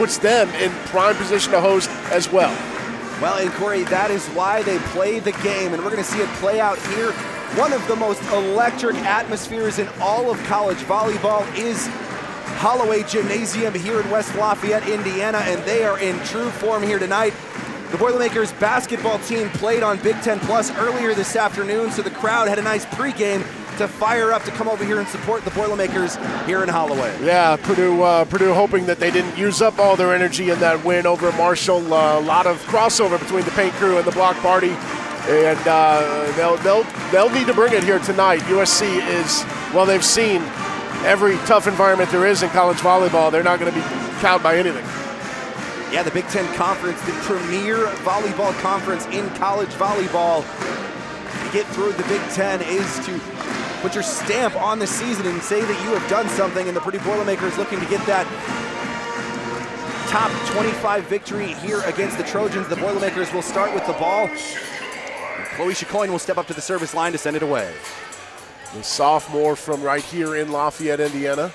puts them in prime position to host as well. Well, and Corey, that is why they play the game, and we're going to see it play out here. One of the most electric atmospheres in all of college volleyball is Holloway Gymnasium here in West Lafayette, Indiana, and they are in true form here tonight. The Boilermakers basketball team played on Big Ten Plus earlier this afternoon, so the crowd had a nice pregame to fire up to come over here and support the Boilermakers here in Holloway. Yeah, Purdue, uh, Purdue hoping that they didn't use up all their energy in that win over Marshall. Uh, a lot of crossover between the paint crew and the block party, and uh, they'll they'll they'll need to bring it here tonight. USC is well, they've seen every tough environment there is in college volleyball. They're not going to be cowed by anything. Yeah, the Big Ten Conference, the premier volleyball conference in college volleyball. To get through the Big Ten is to put your stamp on the season and say that you have done something. And the Purdue Boilermakers looking to get that top 25 victory here against the Trojans. The Boilermakers will start with the ball. Chloe Chicoine will step up to the service line to send it away. The sophomore from right here in Lafayette, Indiana.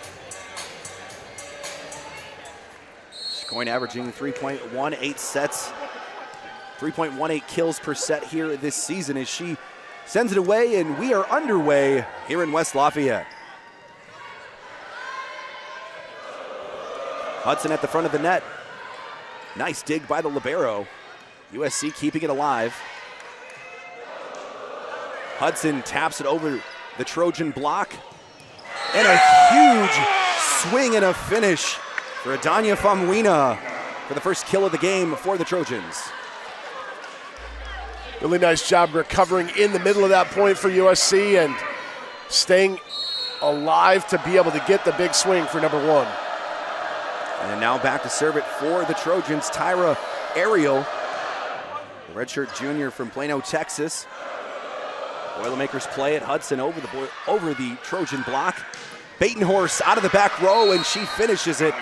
Chicoine averaging 3.18 sets, 3.18 kills per set here this season as she sends it away, and we are underway here in West Lafayette. Hudson at the front of the net. Nice dig by the Libero. USC keeping it alive. Hudson taps it over the Trojan block. And a huge swing and a finish for Adanya Famuina for the first kill of the game for the Trojans. Really nice job recovering in the middle of that point for USC and staying alive to be able to get the big swing for number one. And now back to serve it for the Trojans, Tyra Ariel, redshirt junior from Plano, Texas. Boilermakers play it. Hudson over the over the Trojan block. Batenhorst out of the back row, and she finishes it.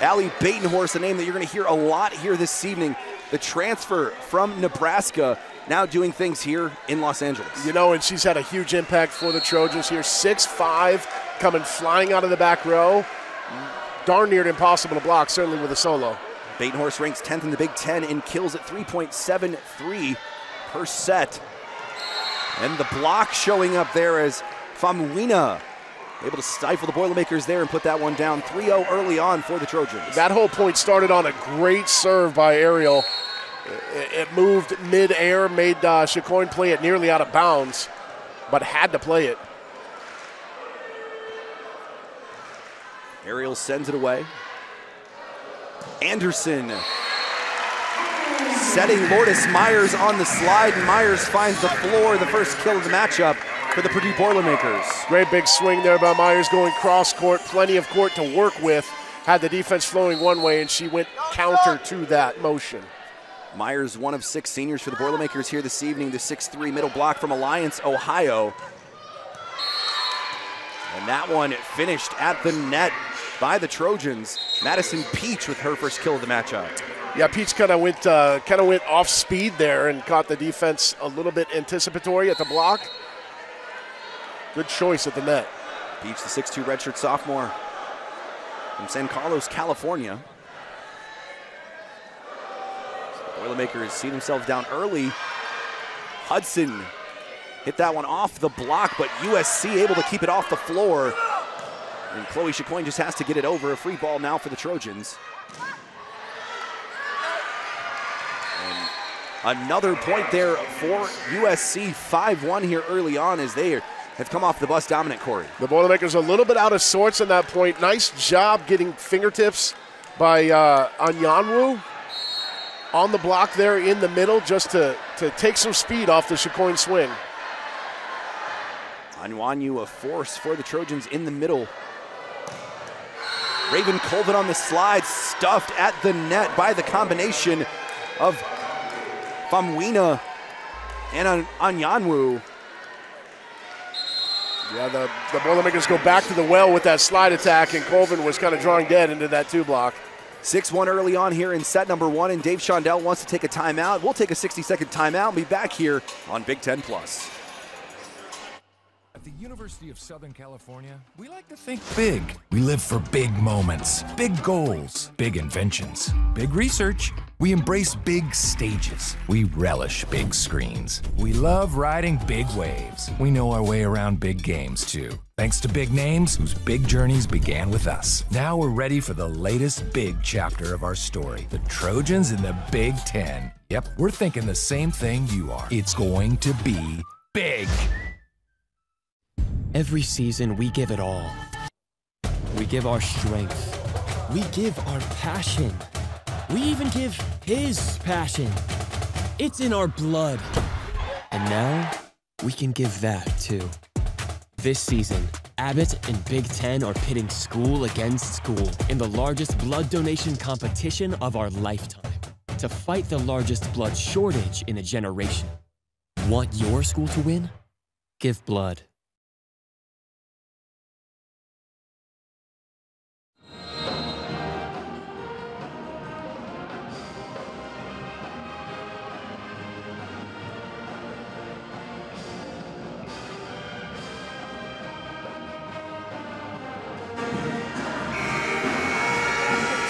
Allie Batenhorst, a name that you're going to hear a lot here this evening. The transfer from Nebraska, now doing things here in Los Angeles. You know, and she's had a huge impact for the Trojans here. Six-five, coming flying out of the back row. Darn near impossible to block, certainly with a solo. Batenhorst ranks 10th in the Big Ten and kills at 3.73 per set. And the block showing up there as Famuina able to stifle the Boilermakers there and put that one down 3-0 early on for the Trojans. That whole point started on a great serve by Ariel. It moved mid-air, made uh, play it nearly out of bounds, but had to play it. Ariel sends it away. Anderson setting Lourdes Myers on the slide, and Myers finds the floor, the first kill of the matchup for the Purdue Boilermakers. Great big swing there by Myers going cross court, plenty of court to work with. Had the defense flowing one way, and she went counter to that motion. Myers, one of six seniors for the Boilermakers here this evening, the 6'3 middle block from Alliance, Ohio. And that one finished at the net by the Trojans. Madison Peach with her first kill of the matchup. Yeah, Peach kind of went uh, kind of went off speed there and caught the defense a little bit anticipatory at the block. Good choice at the net. Peach, the 6'2 redshirt sophomore from San Carlos, California. The Boilermakers see themselves down early. Hudson hit that one off the block, but USC able to keep it off the floor. And Chloe Chicoine just has to get it over. A free ball now for the Trojans. And another point there for USC. 5-1 here early on as they have come off the bus dominant, Corey. The Boilermakers a little bit out of sorts in that point. Nice job getting fingertips by uh, Anyanwu on the block there in the middle just to, to take some speed off the Chicoine swing. Anyanwu, a force for the Trojans in the middle. Raven Colvin on the slide, stuffed at the net by the combination of Famuina and Anyanwu. Yeah, the, the Boilermakers go back to the well with that slide attack, and Colvin was kind of drawing dead into that two block. 6 1 early on here in set number one, and Dave Shondell wants to take a timeout. We'll take a 60 second timeout and be back here on Big Ten Plus. University of Southern California, we like to think big. We live for big moments, big goals, big inventions, big research. We embrace big stages. We relish big screens. We love riding big waves. We know our way around big games, too. Thanks to big names whose big journeys began with us. Now we're ready for the latest big chapter of our story the Trojans in the Big Ten. Yep, we're thinking the same thing you are. It's going to be big. Every season, we give it all. We give our strength. We give our passion. We even give his passion. It's in our blood. And now, we can give that too. This season, Abbott and Big Ten are pitting school against school in the largest blood donation competition of our lifetime to fight the largest blood shortage in a generation. Want your school to win? Give blood.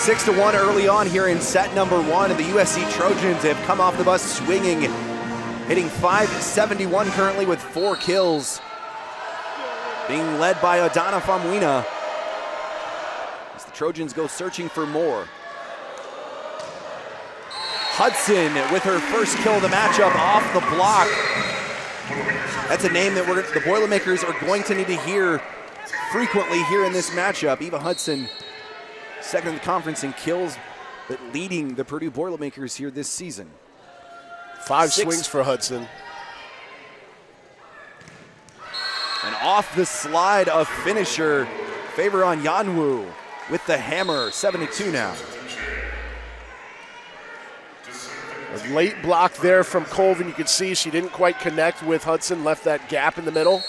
Six to one early on here in set number one, and the USC Trojans have come off the bus swinging, hitting 571 currently with four kills, being led by Adanya Famuina. As the Trojans go searching for more. Hudson with her first kill of the matchup off the block. That's a name that we're, the Boilermakers are going to need to hear frequently here in this matchup. Eva Hudson second in the conference in kills, but leading the Purdue Boilermakers here this season. Five Six. swings for Hudson. And off the slide, a finisher. Favor Anyanwu with the hammer, 72 now. A late block there from Colvin. You can see she didn't quite connect with Hudson, left that gap in the middle.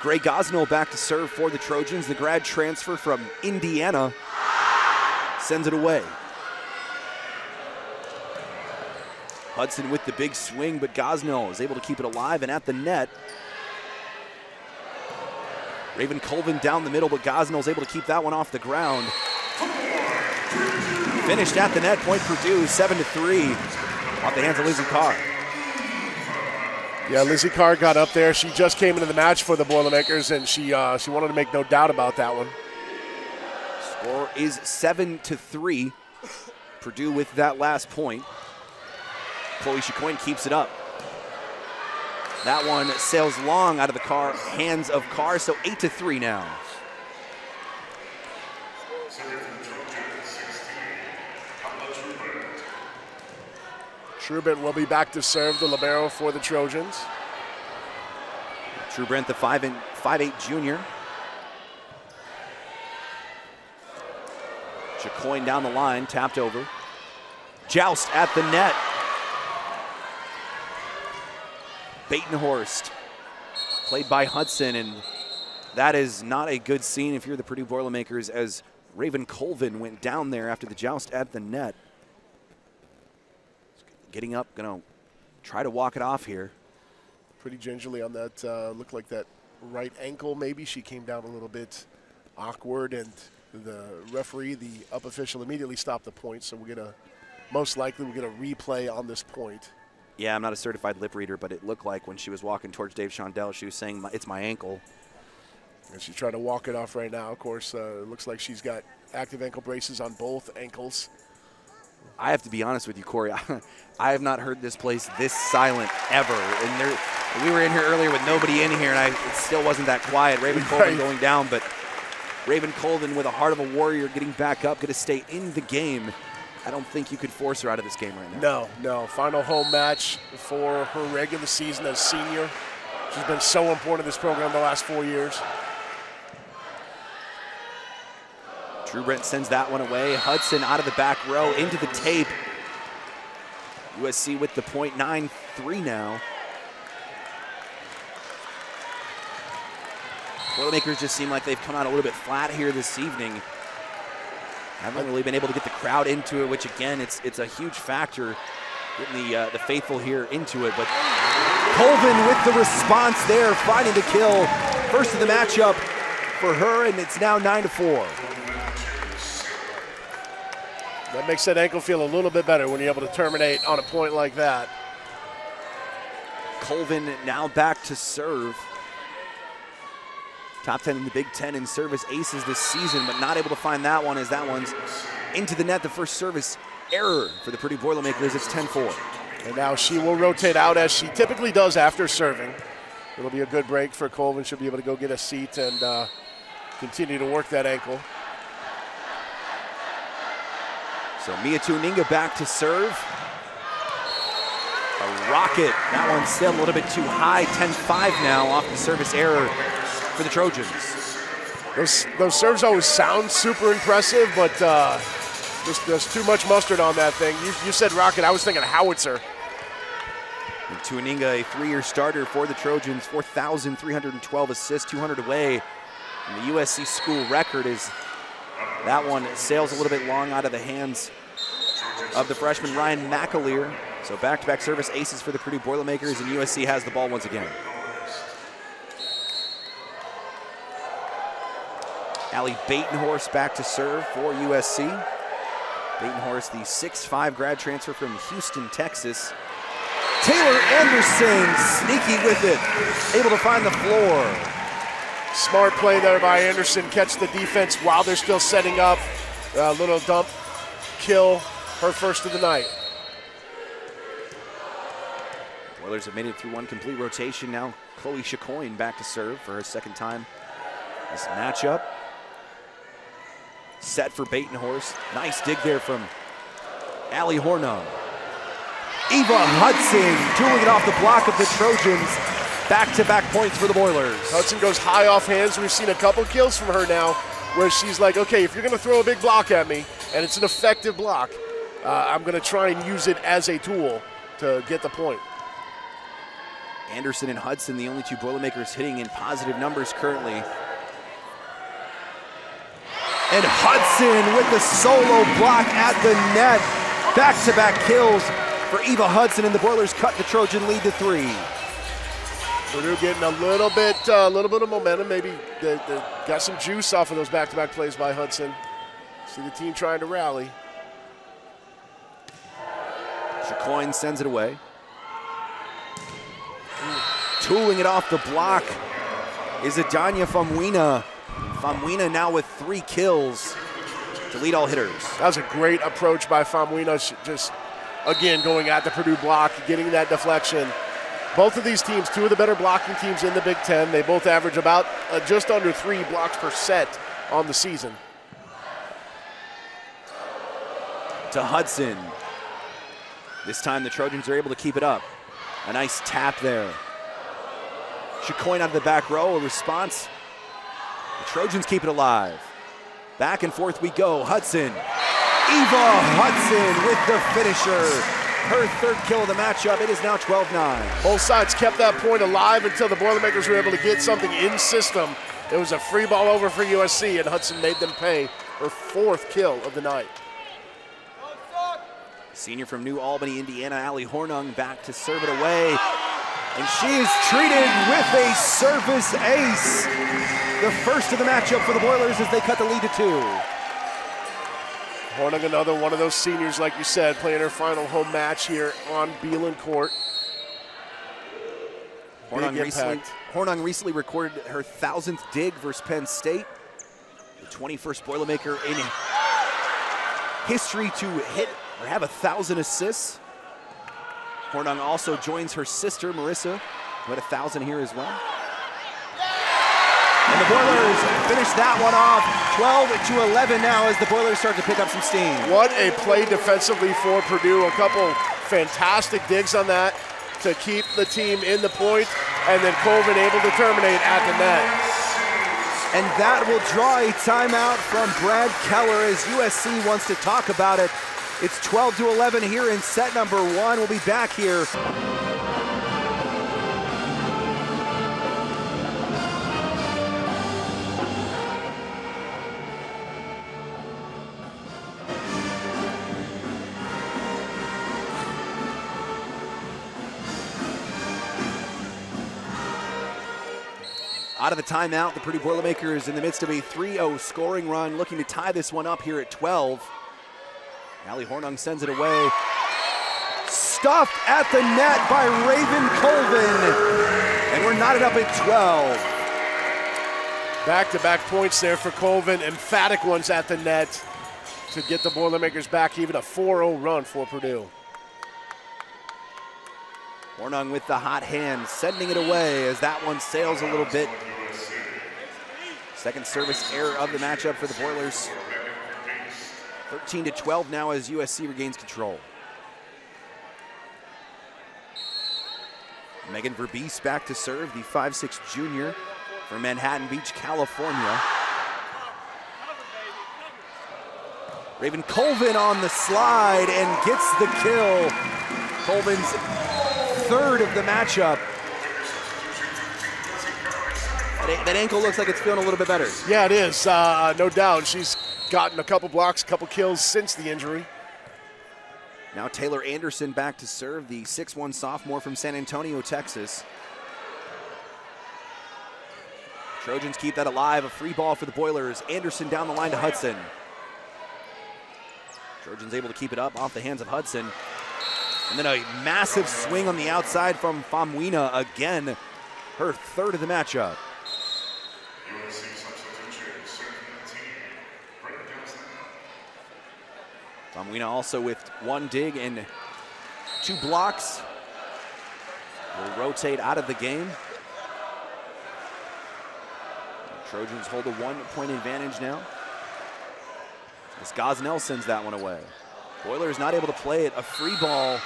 Gray Gosnell back to serve for the Trojans. The grad transfer from Indiana sends it away. Hudson with the big swing, but Gosnell is able to keep it alive and at the net. Raven Colvin down the middle, but Gosnell is able to keep that one off the ground. Finished at the net, point Purdue, 7 to 3, off the hands of Lizzie Carr. Yeah, Lizzie Carr got up there. She just came into the match for the Boilermakers, and she uh, she wanted to make no doubt about that one. Score is seven to three. Purdue with that last point. Chloe Chicoine keeps it up. That one sails long out of the car hands of Carr, so eight to three now. Trubin will be back to serve the libero for the Trojans. True Brent, the five and five eight junior. Chicoine down the line, tapped over. Joust at the net. Batenhorst, played by Hudson, and that is not a good scene if you're the Purdue Boilermakers as Raven Colvin went down there after the joust at the net. Getting up, gonna try to walk it off here. Pretty gingerly on that, uh, looked like that right ankle maybe. She came down a little bit awkward, and the referee, the up official, immediately stopped the point. So we're going to, most likely, we're going to replay on this point. Yeah, I'm not a certified lip reader, but it looked like when she was walking towards Dave Shondell, she was saying, it's my ankle. And she's trying to walk it off right now. Of course, uh, it looks like she's got active ankle braces on both ankles. I have to be honest with you, Corey. I have not heard this place this silent ever. And there, we were in here earlier with nobody in here, and I, it still wasn't that quiet. Raven Colvin Right. going down, but Raven Colvin with a heart of a warrior getting back up, going to stay in the game. I don't think you could force her out of this game right now. No, no. Final home match for her regular season as senior. She's been so important to this program the last four years. Drew Brent sends that one away. Hudson out of the back row into the tape. USC with the point nine three now. Boilermakers just seem like they've come out a little bit flat here this evening. Haven't really been able to get the crowd into it, which again, it's it's a huge factor getting the uh, the faithful here into it. But Colvin with the response there, finding the kill. First of the matchup for her, and it's now 9 to 4. That makes that ankle feel a little bit better when you're able to terminate on a point like that. Colvin now back to serve. Top 10 in the Big Ten in service aces this season, but not able to find that one as that one's into the net. The first service error for the Purdue Boilermakers. It's 10 4. And now she will rotate out as she typically does after serving. It'll be a good break for Colvin. She'll be able to go get a seat and uh, continue to work that ankle. So Mia Tuaninga back to serve. A rocket. That one still a little bit too high. 10-5 now off the service error for the Trojans. Those, those serves always sound super impressive, but uh, there's, there's, too much mustard on that thing. You, you said rocket. I was thinking howitzer. And Tuaninga, a three-year starter for the Trojans, 4,312 assists, 200 away. And the USC school record is that one sails a little bit long out of the hands of the freshman Ryan McAleer. So back-to-back service aces for the Purdue Boilermakers, and USC has the ball once again. Allie Batenhorst back to serve for USC. Batenhorst, the 6'5 grad transfer from Houston, Texas. Taylor Anderson, sneaky with it, able to find the floor. Smart play there by Anderson. Catch the defense while they're still setting up. A little dump, kill, her first of the night. Boilers have made it through one complete rotation now. Chloe Chicoine back to serve for her second time this matchup. Set for Batenhorst. Nice dig there from Allie Hornung. Eva Hudson tooling it off the block of the Trojans. Back-to-back points for the Boilers. Hudson goes high off hands. We've seen a couple kills from her now where she's like, okay, if you're going to throw a big block at me, and it's an effective block, uh, I'm going to try and use it as a tool to get the point. Anderson and Hudson, the only two Boilermakers hitting in positive numbers currently. And Hudson with the solo block at the net. Back-to-back kills for Eva Hudson, and the Boilers cut the Trojan lead to three. Purdue getting a little bit, a uh, little bit of momentum. Maybe they, they got some juice off of those back-to-back plays by Hudson. See the team trying to rally. Chicoine sends it away. Tooling it off the block is Adanya Famuina. Famuina now with three kills to lead all hitters. That was a great approach by Famuina. Just, again, going at the Purdue block, getting that deflection. Both of these teams, two of the better blocking teams in the Big Ten, they both average about uh, just under three blocks per set on the season. To Hudson. This time the Trojans are able to keep it up. A nice tap there. Chicoine out of the back row, a response. The Trojans keep it alive. Back and forth we go. Hudson. Eva Hudson with the finisher. Her third kill of the matchup. It is now 12-9. Both sides kept that point alive until the Boilermakers were able to get something in system. It was a free ball over for USC, and Hudson made them pay her fourth kill of the night. Senior from New Albany, Indiana, Allie Hornung back to serve it away. And she is treated with a service ace. The first of the matchup for the Boilers as they cut the lead to two. Hornung, another one of those seniors, like you said, playing her final home match here on Beeland Court. Hornung recently, Hornung recently recorded her thousandth dig versus Penn State. The 21st Boilermaker in history to hit or have a thousand assists. Hornung also joins her sister, Marissa, who had a thousand here as well. And the Boilers finish that one off 12 to 11 now as the Boilers start to pick up some steam. What a play defensively for Purdue. A couple fantastic digs on that to keep the team in the point, and then Colvin able to terminate at the net. And that will draw a timeout from Brad Keller as USC wants to talk about it. It's 12 to 11 here in set number one. We'll be back here. Out of the timeout, the Purdue Boilermakers in the midst of a 3-0 scoring run, looking to tie this one up here at 12. Allie Hornung sends it away. Stuffed at the net by Raven Colvin. And we're knotted up at 12. Back to back points there for Colvin. Emphatic ones at the net to get the Boilermakers back, even a 4 0 run for Purdue. Hornung with the hot hand, sending it away as that one sails a little bit. Second service error of the matchup for the Boilers. 13 to 12 now as USC regains control. Megan Verbees back to serve, the 5'6 junior from Manhattan Beach, California. Raven Colvin on the slide and gets the kill. Colvin's third of the matchup. That, that ankle looks like it's feeling a little bit better. Yeah, it is. Uh, no doubt. She's gotten a couple blocks, a couple kills since the injury. Now Taylor Anderson back to serve, the 6'1 sophomore from San Antonio, Texas. Trojans keep that alive. A free ball for the Boilers. Anderson down the line to Hudson. Trojans able to keep it up off the hands of Hudson. And then a massive swing on the outside from Famuina again. Her third of the matchup. Famuina also with one dig and two blocks. Will rotate out of the game. Trojans hold a one point advantage now. As Gosnell sends that one away. Boiler is not able to play it. A free ball.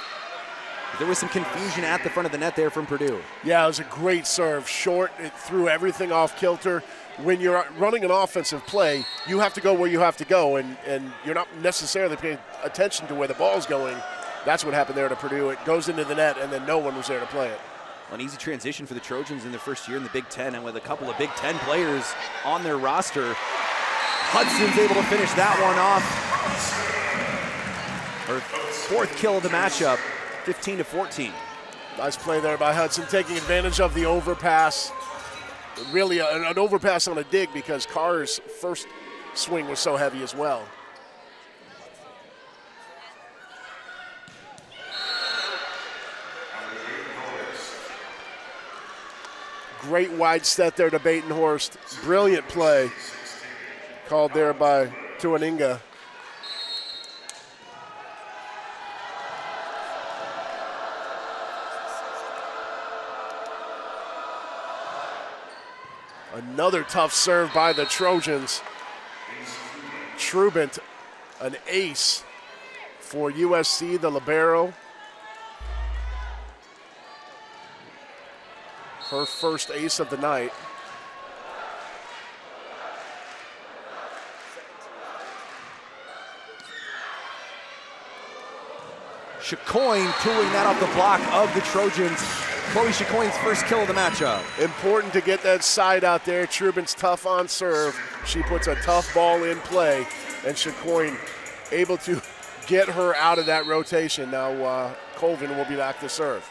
There was some confusion at the front of the net there from Purdue. Yeah, it was a great serve. Short, it threw everything off kilter. When you're running an offensive play, you have to go where you have to go, and, and you're not necessarily paying attention to where the ball's going. That's what happened there to Purdue. It goes into the net, and then no one was there to play it. An easy transition for the Trojans in their first year in the Big Ten, and with a couple of Big Ten players on their roster, Hudson's able to finish that one off. Her fourth kill of the matchup, 15 to 14. Nice play there by Hudson, taking advantage of the overpass. Really, a, an overpass on a dig because Carr's first swing was so heavy as well. Great wide set there to Batenhorst. Brilliant play called there by Tuaninga. Another tough serve by the Trojans. Trubant, an ace for USC, the Libero. Her first ace of the night. Chicoine pulling that off the block of the Trojans. Chloe Chicoine's first kill of the matchup. Important to get that side out there. Trubin's tough on serve. She puts a tough ball in play, and Chicoine able to get her out of that rotation. Now uh, Colvin will be back to serve.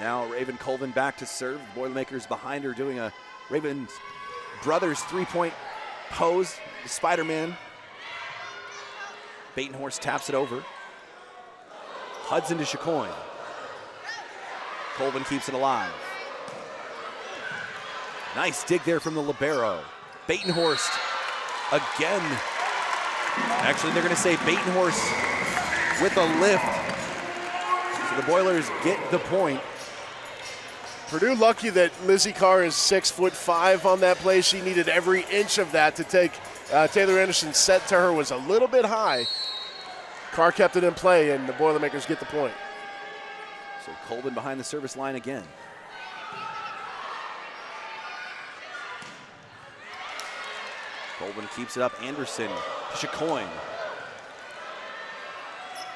Now Raven Colvin back to serve. Boilermakers behind her doing a Raven brothers three-point pose. Spider-Man. Batenhorst taps it over. Hudson to Chicoine. Colvin keeps it alive. Nice dig there from the Libero. Batenhorst again. Actually, they're going to say Batenhorst with a lift. So the Boilers get the point. Purdue lucky that Lizzie Carr is six foot five on that play. She needed every inch of that to take uh, Taylor Anderson's set to her was a little bit high. Carr kept it in play, and the Boilermakers get the point. So Colvin behind the service line again. Colvin keeps it up. Anderson to Chicoine.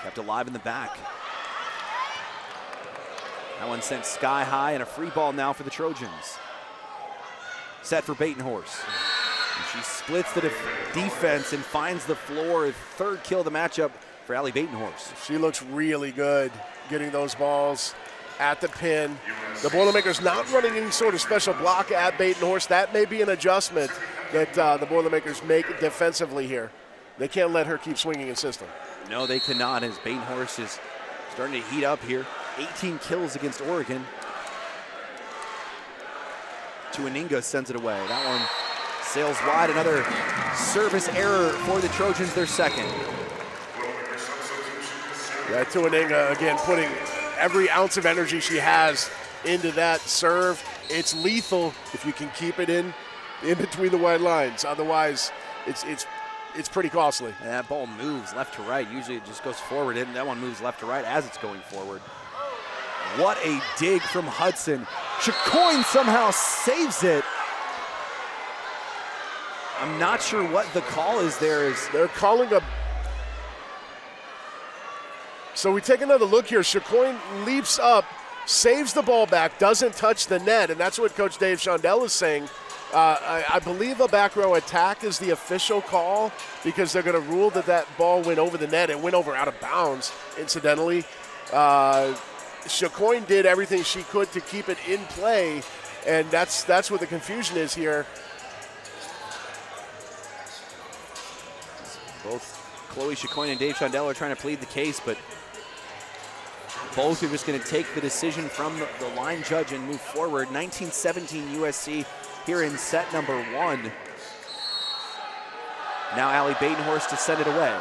Kept alive in the back. That one sent sky high and a free ball now for the Trojans. Set for Batenhorst. And she splits the def defense and finds the floor. Third kill of the matchup for Allie Batenhorst. She looks really good getting those balls at the pin. The Boilermakers not running any sort of special block at Batenhorst. That may be an adjustment that uh, the Boilermakers make defensively here. They can't let her keep swinging system. No, they cannot as Batenhorst is starting to heat up here. 18 kills against Oregon. Tuaninga sends it away. That one sails wide. Another service error for the Trojans, their second. Uh, yeah, Tuaninga uh, again putting every ounce of energy she has into that serve. It's lethal if you can keep it in in between the white lines. Otherwise, it's it's it's pretty costly. And that ball moves left to right. Usually it just goes forward, and that one moves left to right as it's going forward. What a dig from Hudson. Chicoine somehow saves it. I'm not sure what the call is there. Is They're calling a. So we take another look here. Chicoine leaps up, saves the ball back, doesn't touch the net, and that's what Coach Dave Shondell is saying. Uh, I, I, believe a back row attack is the official call because they're going to rule that that ball went over the net. It went over out of bounds, incidentally. Uh, did everything she could to keep it in play, and that's that's what the confusion is here. Both Chloe Chicoine and Dave Shondell are trying to plead the case, but both are just going to take the decision from the, the line judge and move forward. 1917 USC here in set number one. Now Allie Batenhorst to send it away.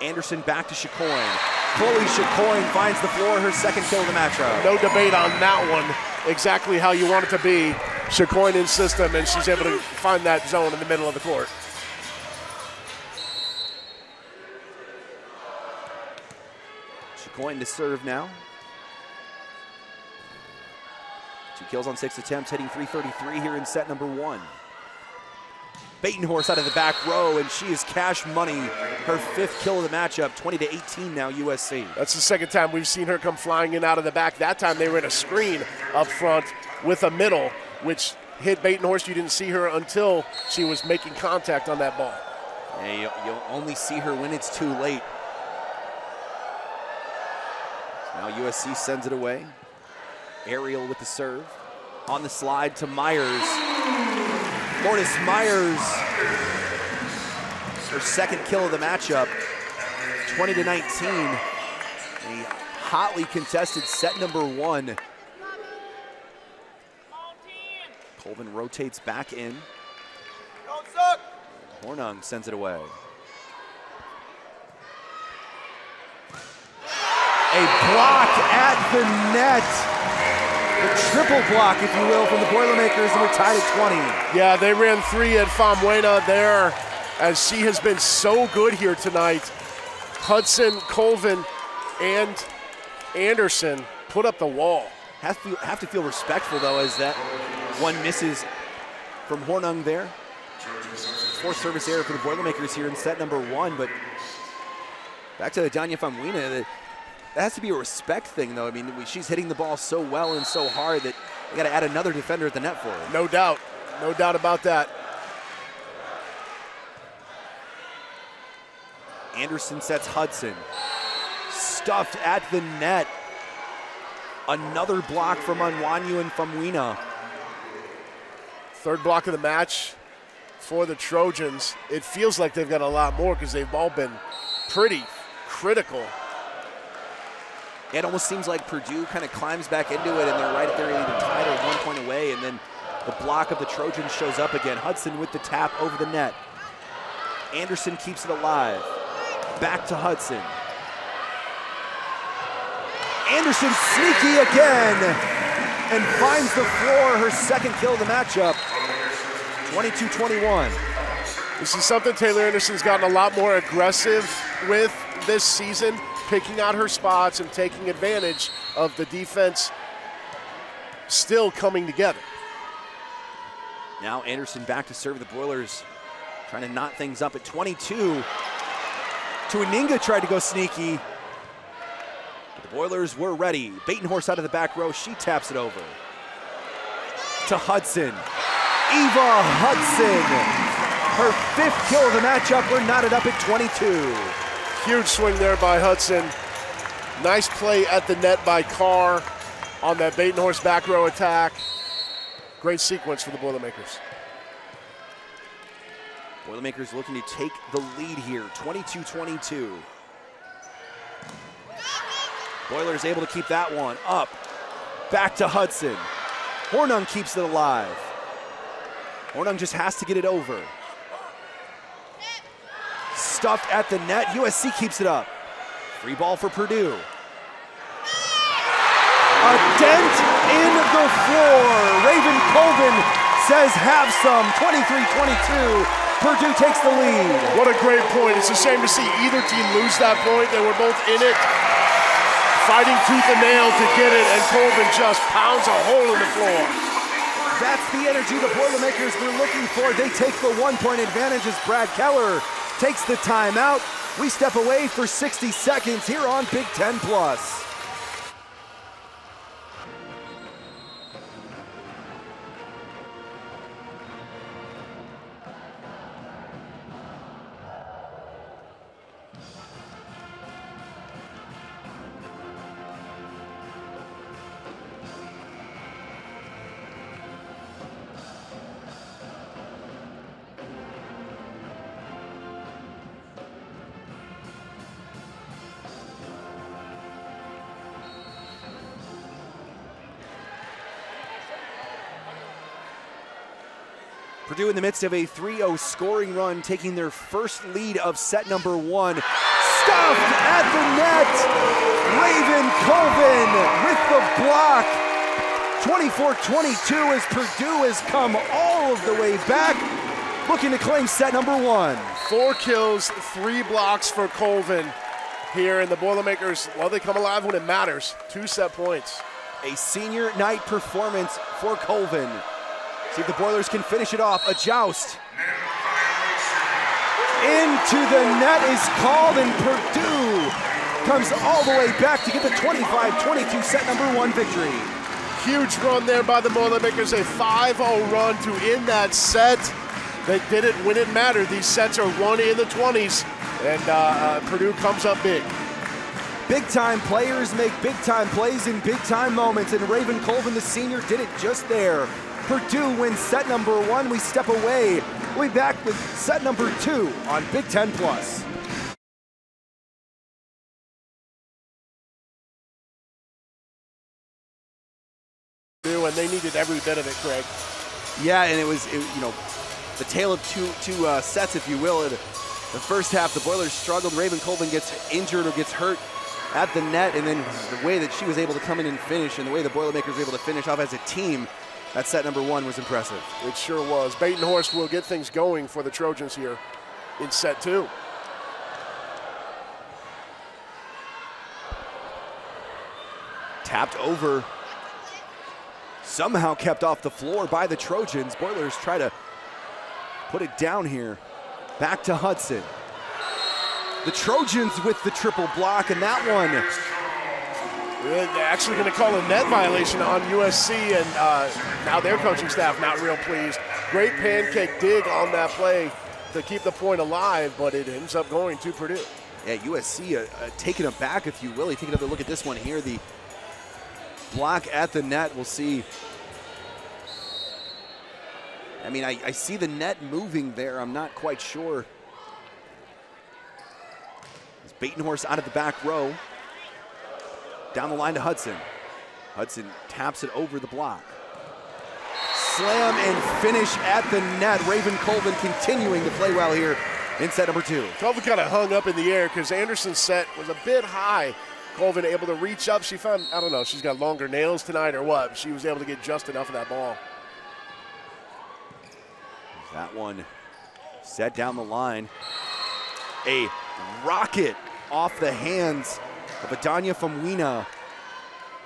Anderson back to Chicoine. Chloe Chicoine finds the floor, her second kill of the matchup. No debate on that one. Exactly how you want it to be. Chicoine in system, and she's able to find that zone in the middle of the court. Chicoine to serve now. Two kills on six attempts, hitting 333 here in set number one. Batenhorst out of the back row, and she is cash money. Her fifth kill of the matchup, 20 to 18 now USC. That's the second time we've seen her come flying in out of the back. That time they were in a screen up front with a middle, which hit Batenhorst. You didn't see her until she was making contact on that ball. Yeah, you, you'll only see her when it's too late. Now USC sends it away. Ariel with the serve. On the slide to Myers. Lourdes Myers, her second kill of the matchup, 20 to 19. A hotly contested set number one. Colvin rotates back in. Hornung sends it away. Block at the net the triple block, if you will, from the Boilermakers, and we're tied at 20. Yeah, they ran three at Famuina there, as she has been so good here tonight. Hudson, Colvin, and Anderson put up the wall. Have to, have to feel respectful, though, as that one misses from Hornung there. Fourth service error for the Boilermakers here in set number one, but back to Danya Famuina, that has to be a respect thing, though. I mean, she's hitting the ball so well and so hard that you got to add another defender at the net for her. No doubt. No doubt about that. Anderson sets Hudson. Stuffed at the net. Another block from Anyanwu and Famuina. Third block of the match for the Trojans. It feels like they've got a lot more because they've all been pretty critical it almost seems like Purdue kind of climbs back into it and they're right there tied or one point away and then the block of the Trojans shows up again. Hudson with the tap over the net. Anderson keeps it alive. Back to Hudson. Anderson sneaky again and finds the floor, her second kill of the matchup. 22-21. This is something Taylor Anderson's gotten a lot more aggressive with this season picking out her spots and taking advantage of the defense still coming together. Now Anderson back to serve the Boilers, trying to knot things up at 22. Tuaninga tried to go sneaky. But the Boilers were ready. Batenhorst out of the back row. She taps it over to Hudson. Eva Hudson. Her fifth kill of the matchup. We're knotted up at 22. Huge swing there by Hudson. Nice play at the net by Carr on that Batenhorst back row attack. Great sequence for the Boilermakers. Boilermakers looking to take the lead here, 22-22. Boilers able to keep that one up. Back to Hudson. Hornung keeps it alive. Hornung just has to get it over. Stuffed at the net. USC keeps it up. Free ball for Purdue. A dent in the floor. Raven Colvin says have some. 23-22. Purdue takes the lead. What a great point. It's a shame to see either team lose that point. They were both in it, fighting tooth and nail to get it, and Colvin just pounds a hole in the floor. That's the energy the Boilermakers were looking for. They take the one-point advantage as Brad Keller takes the timeout. We step away for 60 seconds here on Big Ten Plus. Purdue in the midst of a 3-0 scoring run, taking their first lead of set number one. Stuffed at the net. Raven Colvin with the block. 24-22 as Purdue has come all of the way back, looking to claim set number one. Four kills, three blocks for Colvin here, and the Boilermakers, well, they come alive when it matters. Two set points. A senior night performance for Colvin. See if the Boilers can finish it off. A joust. Into the net is called, and Purdue comes all the way back to get the 25-22 set number one victory. Huge run there by the Boilermakers, a 5-0 run to end that set. They did it when it mattered. These sets are won in the 20s, and uh, uh, Purdue comes up big. Big time players make big time plays in big time moments, and Raven Colvin, the senior, did it just there. Purdue wins set number one. We step away. We'll be back with set number two on Big Ten Plus. And they needed every bit of it, Craig. Yeah, and it was, it, you know, the tale of two two uh, sets, if you will. In the first half, the Boilers struggled. Raven Colvin gets injured or gets hurt at the net, and then the way that she was able to come in and finish, and the way the Boilermakers were able to finish off as a team, that set number one was impressive. It sure was. Batenhorst will get things going for the Trojans here in set two. Tapped over. Somehow kept off the floor by the Trojans. Boilers try to put it down here. Back to Hudson. The Trojans with the triple block, and that one they're actually going to call a net violation on USC, and uh, now their coaching staff not real pleased. Great pancake dig on that play to keep the point alive, but it ends up going to Purdue. Yeah, USC uh, uh, taking it back, if you will. You take another look at this one here. The block at the net. We'll see. I mean, I, I see the net moving there. I'm not quite sure. It's Batenhorst out of the back row. Down the line to Hudson. Hudson taps it over the block. Slam and finish at the net. Raven Colvin continuing to play well here in set number two. Colvin kind of hung up in the air because Anderson's set was a bit high. Colvin able to reach up. She found, I don't know, she's got longer nails tonight or what. She was able to get just enough of that ball. That one set down the line. A rocket off the hands of Adanya Famuina.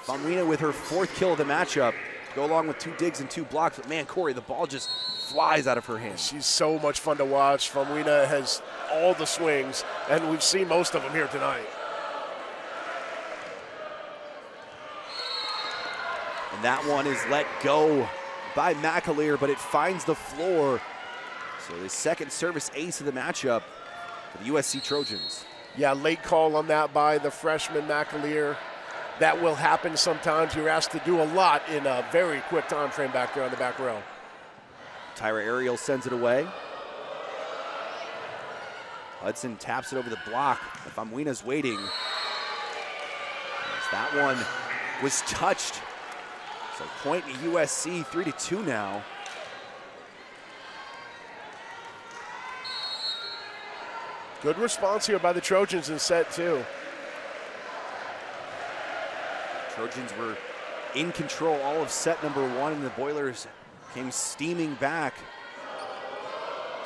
Famuina with her fourth kill of the matchup. Go along with two digs and two blocks. But man, Corey, the ball just flies out of her hands. She's so much fun to watch. Famuina has all the swings, and we've seen most of them here tonight. And that one is let go by McAleer, but it finds the floor. So the second service ace of the matchup for the USC Trojans. Yeah, late call on that by the freshman McAleer. That will happen sometimes. You're asked to do a lot in a very quick time frame back there on the back row. Tyra Ariel sends it away. Hudson taps it over the block. Famuina's waiting. As that one was touched. So point to USC, three to two now. Good response here by the Trojans in set two. Trojans were in control all of set number one, and the Boilers came steaming back.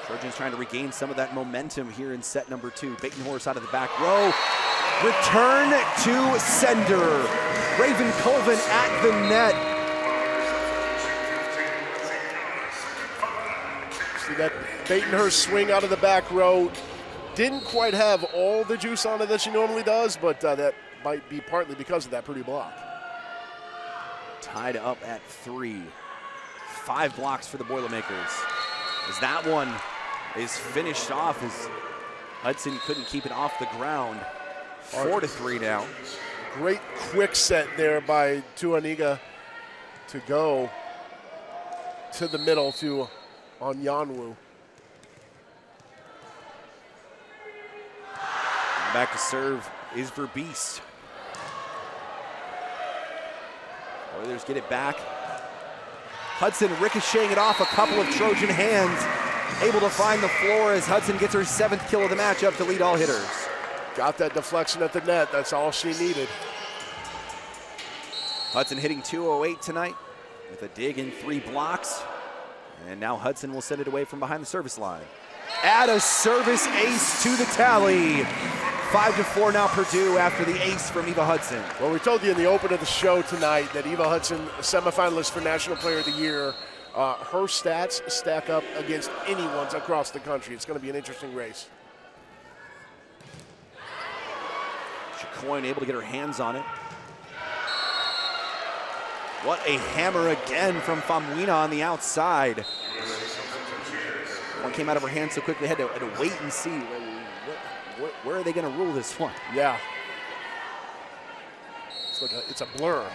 Trojans trying to regain some of that momentum here in set number two. Batenhorst out of the back row. Return to sender. Raven Colvin at the net. See that Batenhorst swing out of the back row. Didn't quite have all the juice on it that she normally does, but uh, that might be partly because of that pretty block. Tied up at three. Five blocks for the Boilermakers. As that one is finished off as Hudson couldn't keep it off the ground. Four to three now. Great quick set there by Tuaniga to go to the middle to Anyanwu. Back to serve is Verbeest. Boilers get it back. Hudson ricocheting it off a couple of Trojan hands. Able to find the floor as Hudson gets her seventh kill of the matchup to lead all hitters. Got that deflection at the net. That's all she needed. Hudson hitting 208 tonight with a dig in three blocks. And now Hudson will send it away from behind the service line. Add a service ace to the tally. Five to four now Purdue after the ace from Eva Hudson. Well, we told you in the open of the show tonight that Eva Hudson, semifinalist for National Player of the Year, uh, her stats stack up against anyone's across the country. It's going to be an interesting race. Chicoine able to get her hands on it. What a hammer again from Famuina on the outside. One came out of her hand so quickly, had to, had to wait and see. Where are they going to rule this one? Yeah. It's like a, it's a blur.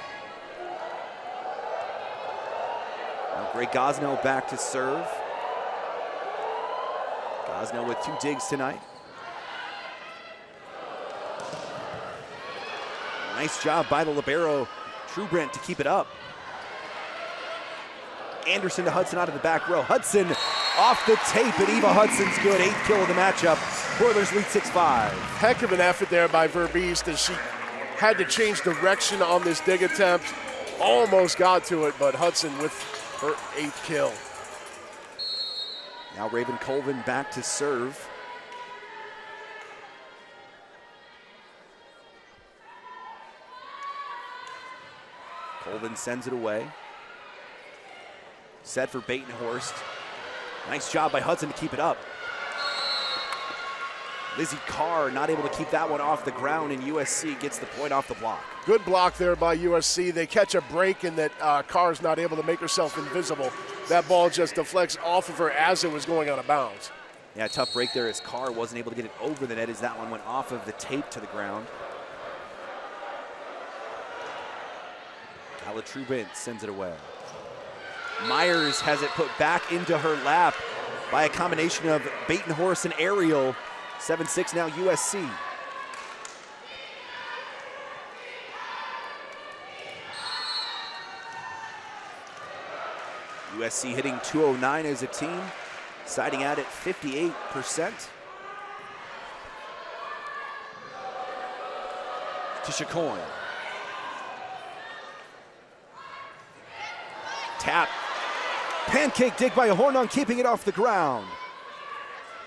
Now Greg Gosnell back to serve. Gosnell with two digs tonight. Nice job by the libero, Trubrent, to keep it up. Anderson to Hudson out of the back row. Hudson off the tape, and Eva Hudson's good. Eighth kill of the matchup. Boilers lead 6-5. Heck of an effort there by Verbeest as she had to change direction on this dig attempt. Almost got to it, but Hudson with her eighth kill. Now Raven Colvin back to serve. Colvin sends it away. Set for Batenhorst. Nice job by Hudson to keep it up. Lizzie Carr not able to keep that one off the ground, and USC gets the point off the block. Good block there by USC. They catch a break in that uh, Carr's not able to make herself invisible. That ball just deflects off of her as it was going out of bounds. Yeah, tough break there as Carr wasn't able to get it over the net as that one went off of the tape to the ground. Kala Trubin sends it away. Myers has it put back into her lap by a combination of Batenhorst and Ariel. 7-6 now USC. USC hitting 209 as a team, siding out at 58%. To Chicoine. Tap. Pancake dig by Hornung, keeping it off the ground.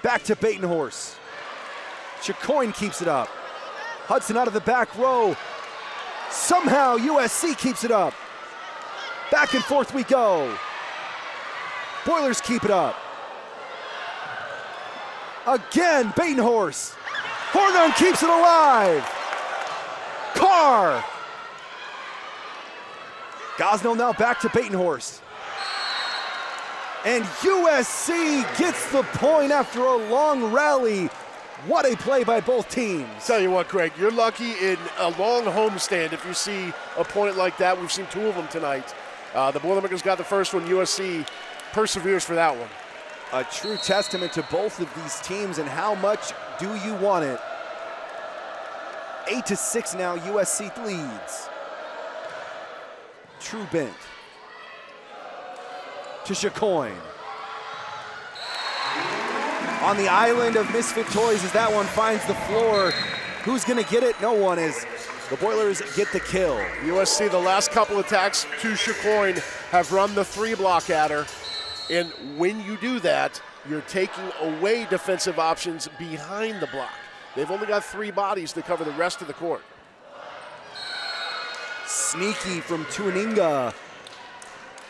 Back to Batenhorst. Chicoine keeps it up. Hudson out of the back row. Somehow USC keeps it up. Back and forth we go. Boilers keep it up. Again, Batenhorst. Hornung keeps it alive. Carr. Gosnell now back to Batenhorst. And USC gets the point after a long rally. What a play by both teams. Tell you what, Craig, you're lucky in a long homestand if you see a point like that. We've seen two of them tonight. Uh, the Boilermakers got the first one. USC perseveres for that one. A true testament to both of these teams and how much do you want it? Eight to six now, USC leads. True bent to Chicoine. On the island of Misfit Toys as that one finds the floor. Who's gonna get it? No one is. The Boilers get the kill. USC, the last couple attacks to Chicoine have run the three block at her. And when you do that, you're taking away defensive options behind the block. They've only got three bodies to cover the rest of the court. Sneaky from Tuaniga.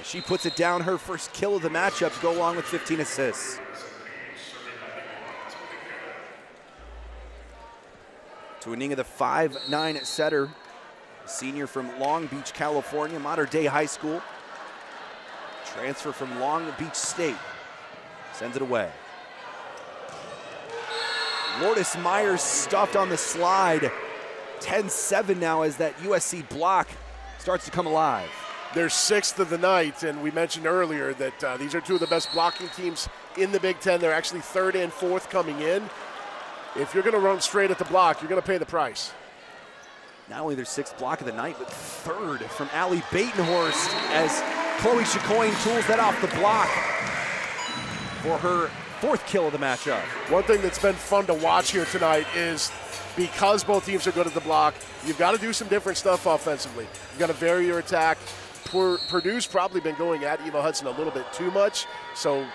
She puts it down, her first kill of the matchup to go along with 15 assists. Tuaniga, the 5'9 setter, senior from Long Beach, California, Mater Dei High School. Transfer from Long Beach State. Sends it away. Lourdes Myers stuffed on the slide. 10-7 now as that USC block starts to come alive. They're sixth of the night, and we mentioned earlier that uh, these are two of the best blocking teams in the Big Ten. They're actually third and fourth coming in. If you're going to run straight at the block, you're going to pay the price. Not only their sixth block of the night, but third from Allie Batenhorst as Chloe Chicoine tools that off the block for her fourth kill of the matchup. One thing that's been fun to watch here tonight is because both teams are good at the block, you've got to do some different stuff offensively. You've got to vary your attack. Purdue's probably been going at Eva Hudson a little bit too much, so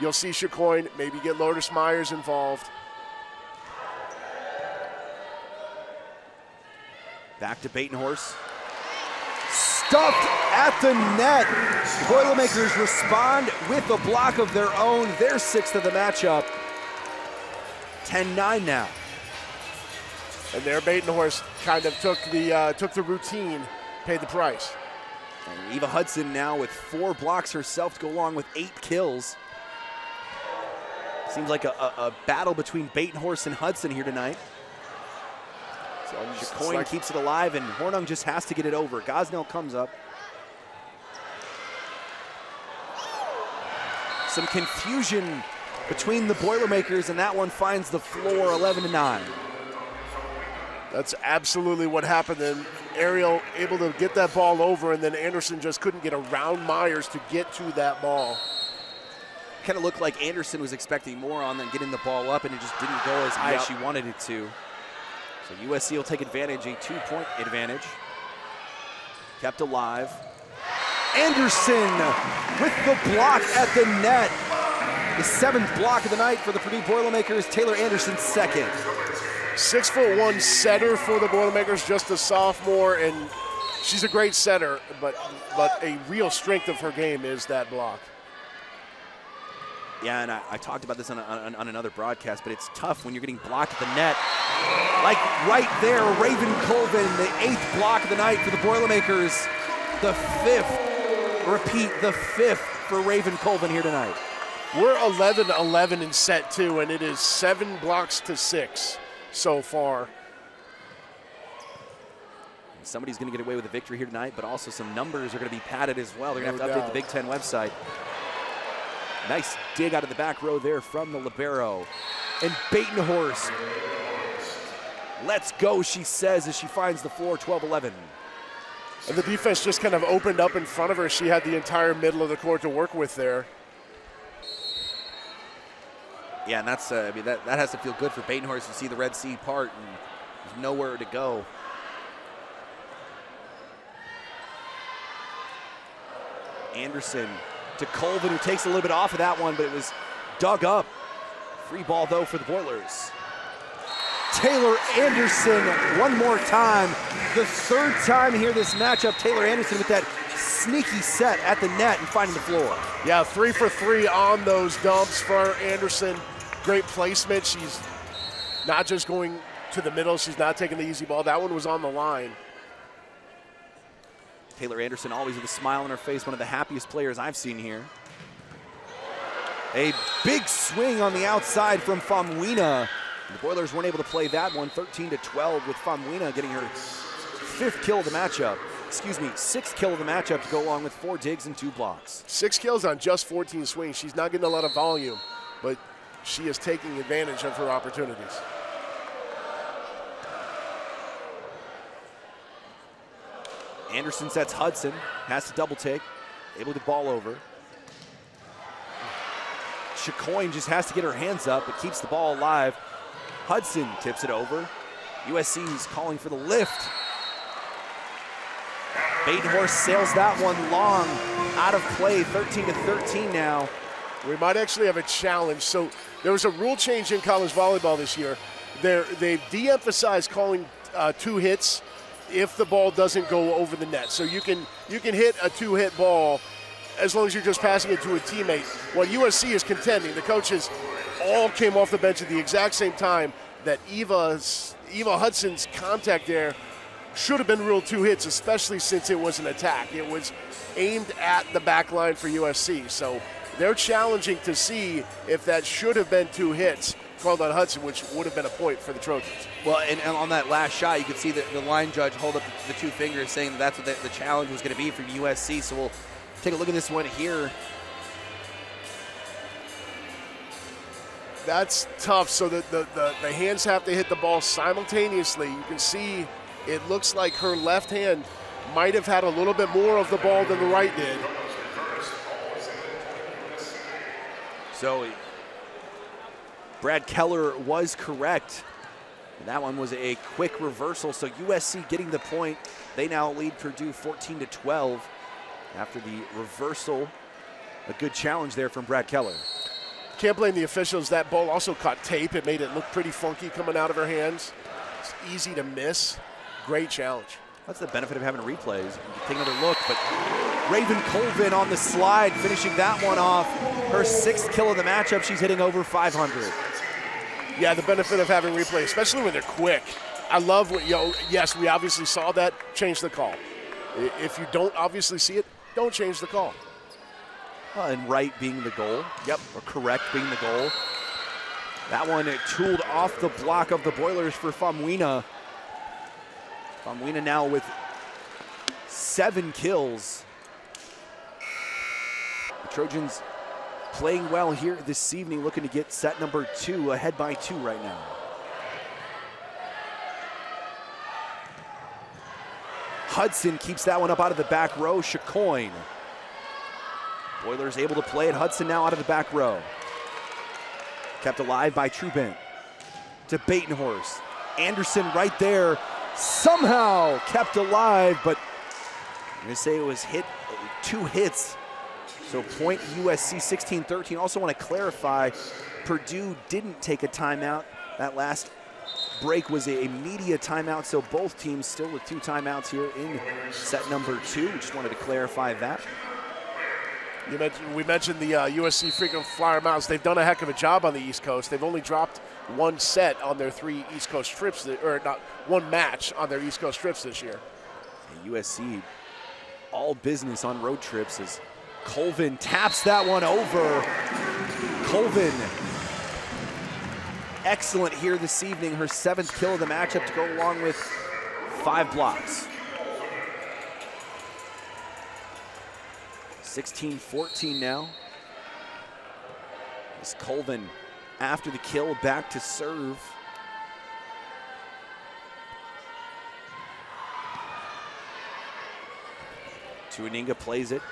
you'll see Chicoine maybe get Lourdes Myers involved. Back to Batenhorst. Stuffed at the net. The Boilermakers respond with a block of their own, their sixth of the matchup. 10-9 now. And there, Batenhorst kind of took the uh, took the routine, paid the price. And Eva Hudson now with four blocks herself to go along with eight kills. Seems like a, a, a battle between Batenhorst and Hudson here tonight. So Chicoine like keeps it alive, and Hornung just has to get it over. Gosnell comes up. Some confusion between the Boilermakers, and that one finds the floor 11 to 9. That's absolutely what happened. And Ariel able to get that ball over, and then Anderson just couldn't get around Myers to get to that ball. Kind of looked like Anderson was expecting more on than getting the ball up, and it just didn't go as high yep. as she wanted it to. So USC will take advantage, a two-point advantage. Kept alive. Anderson with the block at the net. The seventh block of the night for the Purdue Boilermakers. Taylor Anderson second. Six foot one setter for the Boilermakers, just a sophomore, and she's a great setter, but but a real strength of her game is that block. Yeah, and I, I talked about this on, on, on, another broadcast, but it's tough when you're getting blocked at the net. Like right there, Raven Colvin, the eighth block of the night for the Boilermakers. The fifth, repeat, the fifth for Raven Colvin here tonight. We're 11 11 in set two, and it is seven blocks to six so far. Somebody's going to get away with a victory here tonight, but also some numbers are going to be padded as well. They're going to have to update the Big Ten website. Nice dig out of the back row there from the Libero. And Batenhorst. Let's go, she says as she finds the floor 12 11. And the defense just kind of opened up in front of her. She had the entire middle of the court to work with there. Yeah, and that's, uh, I mean, that, that has to feel good for Batenhorst to see the Red Sea part and there's nowhere to go. Anderson to Colvin, who takes a little bit off of that one, but it was dug up. Free ball, though, for the Boilers. Taylor Anderson one more time. The third time here this matchup, Taylor Anderson with that sneaky set at the net and finding the floor. Yeah, three for three on those dumps for Anderson. Great placement. She's not just going to the middle, she's not taking the easy ball. That one was on the line. Taylor Anderson always with a smile on her face, one of the happiest players I've seen here. A big swing on the outside from Famuina. The Boilers weren't able to play that one 13 to 12 with Famuina getting her fifth kill of the matchup. Excuse me, sixth kill of the matchup to go along with four digs and two blocks. Six kills on just 14 swings. She's not getting a lot of volume, but she is taking advantage of her opportunities. Anderson sets Hudson, has to double take, able to ball over. Chicoine just has to get her hands up, but keeps the ball alive. Hudson tips it over. USC is calling for the lift. Batenhorst sails that one long, out of play, 13 to 13 now. We might actually have a challenge. So there was a rule change in college volleyball this year. They're, they've de-emphasized calling uh, two hits if the ball doesn't go over the net. So you can you can hit a two-hit ball as long as you're just passing it to a teammate. What USC is contending, the coaches all came off the bench at the exact same time that Eva's Eva Hudson's contact there should have been ruled two hits, especially since it was an attack. It was aimed at the back line for USC. So they're challenging to see if that should have been two hits called on Hudson, which would have been a point for the Trojans. Well, and, and on that last shot, you could see the, the line judge hold up the, the two fingers, saying that that's what the, the challenge was going to be from USC. So we'll take a look at this one here. That's tough. So the, the, the, the hands have to hit the ball simultaneously. You can see it looks like her left hand might have had a little bit more of the ball than the right did. So Brad Keller was correct. And that one was a quick reversal. So USC getting the point. They now lead Purdue 14 to 12 after the reversal. A good challenge there from Brad Keller. Can't blame the officials. That ball also caught tape. It made it look pretty funky coming out of her hands. It's easy to miss. Great challenge. That's the benefit of having replays. Take another look, but Raven Colvin on the slide, finishing that one off. Her sixth kill of the matchup. She's hitting over 500. Yeah, the benefit of having replay, especially when they're quick. I love what, yo, know, yes, we obviously saw that. Change the call. If you don't obviously see it, don't change the call. Uh, and right being the goal. Yep, or correct being the goal. That one it tooled off the block of the Boilers for Famuina. Famuina now with seven kills. The Trojans playing well here this evening, looking to get set number two, ahead by two right now. Hudson keeps that one up out of the back row. Chicoine. Boilers able to play it. Hudson now out of the back row. Kept alive by Trubin. To Batenhorst. Anderson right there. Somehow kept alive, but I'm to say it was hit two hits. So point USC 16-13. Also want to clarify, Purdue didn't take a timeout. That last break was a media timeout, so both teams still with two timeouts here in set number two. Just wanted to clarify that. You mentioned, we mentioned the uh, USC frequent flyer miles. They've done a heck of a job on the East Coast. They've only dropped one set on their three East Coast trips, or not one match on their East Coast trips this year. And USC, all business on road trips as Colvin taps that one over. Colvin, excellent here this evening. Her seventh kill of the matchup to go along with five blocks. 16-14 now. As Colvin, after the kill, back to serve. Tuaniga plays it.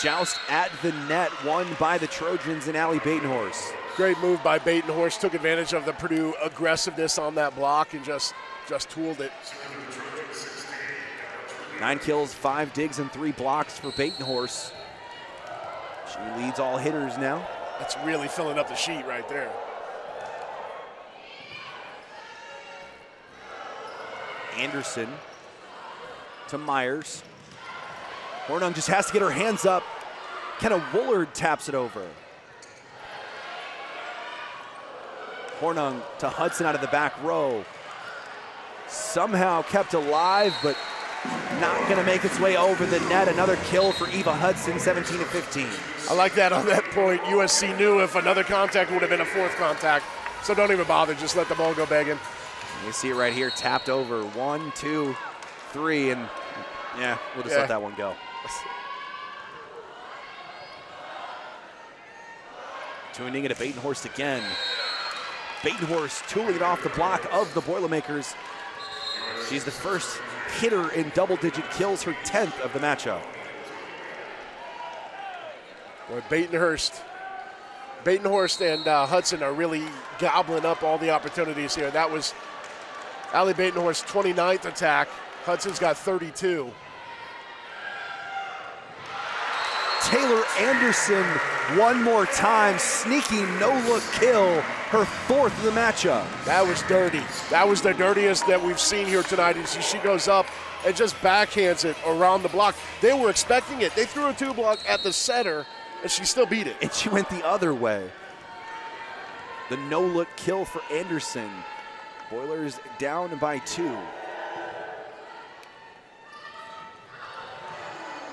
Joust at the net, won by the Trojans and Allie Batenhorst. Great move by Batenhorst. Took advantage of the Purdue aggressiveness on that block and just just tooled it. Nine kills, five digs, and three blocks for Batenhorst. She leads all hitters now. That's really filling up the sheet right there. Anderson to Myers. Hornung just has to get her hands up. Kenna Woolard taps it over. Hornung to Hudson out of the back row. Somehow kept alive, but not going to make its way over the net. Another kill for Eva Hudson, 17 to 15. I like that on that point. USC knew if another contact would have been a fourth contact. So don't even bother. Just let the ball go begging. You see it right here, tapped over. One, two, three, and yeah, we'll just Yeah. let that one go. Tuning it at Batenhorst again. Batenhorst tooling it off the block of the Boilermakers. She's the first hitter in double-digit kills, her 10th of the matchup. Boy, Batenhurst, Batenhorst and uh, Hudson are really gobbling up all the opportunities here. That was Allie Batenhorst's 29th attack. Hudson's got 32. Taylor Anderson one more time, sneaky no-look kill, her fourth of the matchup. That was dirty. That was the dirtiest that we've seen here tonight. And she, she goes up and just backhands it around the block. They were expecting it. They threw a two block at the center, and she still beat it. and she went the other way. The no look kill for Anderson. Boilers down by two.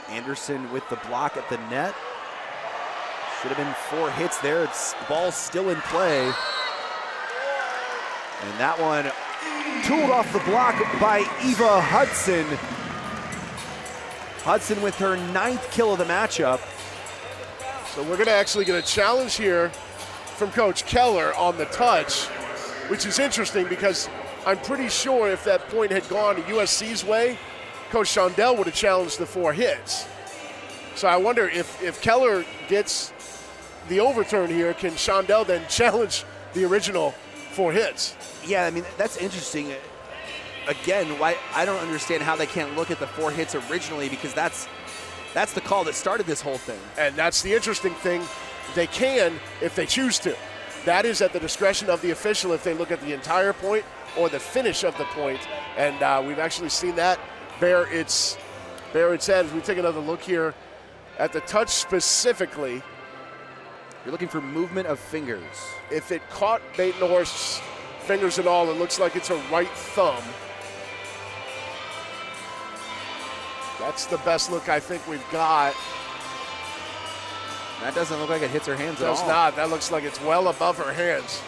Anderson with the block at the net. Should have been four hits there. It's the ball's still in play. And that one tooled off the block by Eva Hudson. Hudson with her ninth kill of the matchup. So we're going to actually get a challenge here from Coach Keller on the touch, which is interesting because I'm pretty sure if that point had gone USC's way, Coach Shondell would have challenged the four hits. So I wonder if, if Keller gets the overturn here, can Shondell then challenge the original four hits? Yeah, I mean that's interesting. Again, why I don't understand how they can't look at the four hits originally because that's that's the call that started this whole thing. And that's the interesting thing. They can if they choose to. That is at the discretion of the official if they look at the entire point or the finish of the point. And uh, we've actually seen that bear its bear its head as we take another look here at the touch specifically. You're looking for movement of fingers. If it caught Batenhorst's fingers at all, it looks like it's a right thumb. That's the best look I think we've got. That doesn't look like it hits her hands Does at all. not. That looks like it's well above her hands.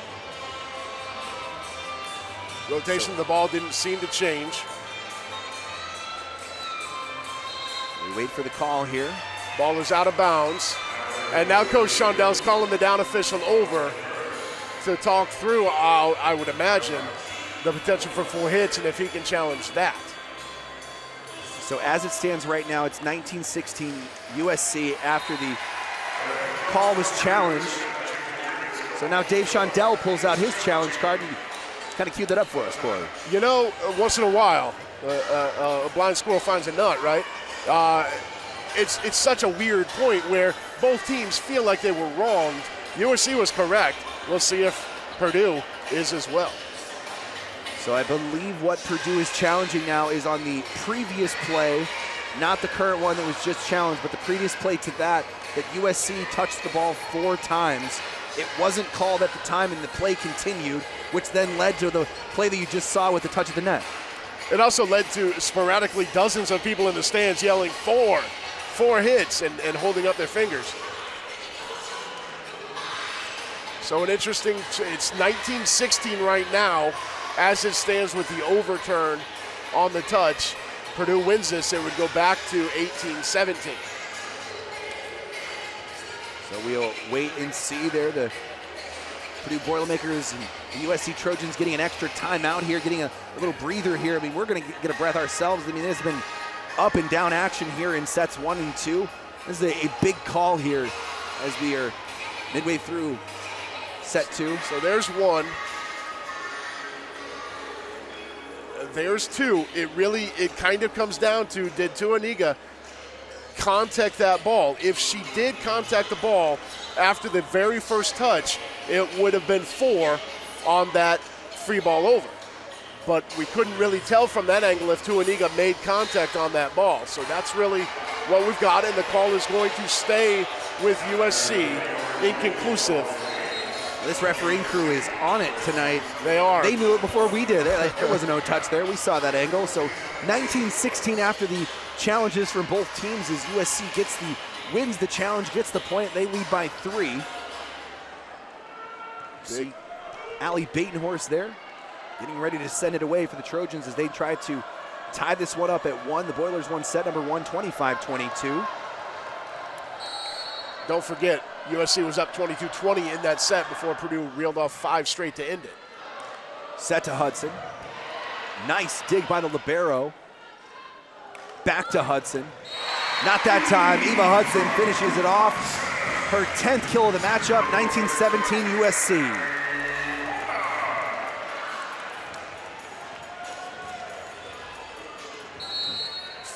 Rotation of the ball didn't seem to change. We wait for the call here. Ball is out of bounds. And now Coach Shondell's calling the down official over to talk through, uh, I would imagine, the potential for four hits and if he can challenge that. So as it stands right now, it's 1916 USC after the call was challenged. So now Dave Shondell pulls out his challenge card and kind of queued that up for us, Corey. You know, once in a while, uh, uh, uh, a blind squirrel finds a nut, right? Uh, it's it's such a weird point where both teams feel like they were wronged. USC was correct. We'll see if Purdue is as well. So I believe what Purdue is challenging now is on the previous play, not the current one that was just challenged, but the previous play to that, that USC touched the ball four times. It wasn't called at the time, and the play continued, which then led to the play that you just saw with the touch of the net. It also led to sporadically dozens of people in the stands yelling four, four hits, and, and holding up their fingers. So an interesting, it's 1916 right now as it stands with the overturn on the touch. Purdue wins this, it would go back to 1817. So we'll wait and see there. The Purdue Boilermakers and the USC Trojans getting an extra timeout here, getting a, a little breather here. I mean, we're going to get a breath ourselves. I mean, there's been up and down action here in sets one and two. This is a, a big call here as we are midway through set two. So there's one. There's two. It really, it kind of comes down to did Tuaniga contact that ball? If she did contact the ball after the very first touch, it would have been four on that free ball over. But we couldn't really tell from that angle if Tuaniga made contact on that ball. So that's really what we've got, and the call is going to stay with USC inconclusive This refereeing crew is on it tonight. They are. They knew it before we did. There there was no touch there. We saw that angle. So 19-16 after the challenges from both teams as USC gets the wins the challenge, gets the point. They lead by three. See Allie Batenhorst there, getting ready to send it away for the Trojans as they try to tie this one up at one. The Boilers won set number one, 25-22. Don't forget, USC was up 22-20 in that set before Purdue reeled off five straight to end it. Set to Hudson. Nice dig by the libero. Back to Hudson. Not that time. Eva Hudson finishes it off. Her 10th kill of the matchup, 1917 USC.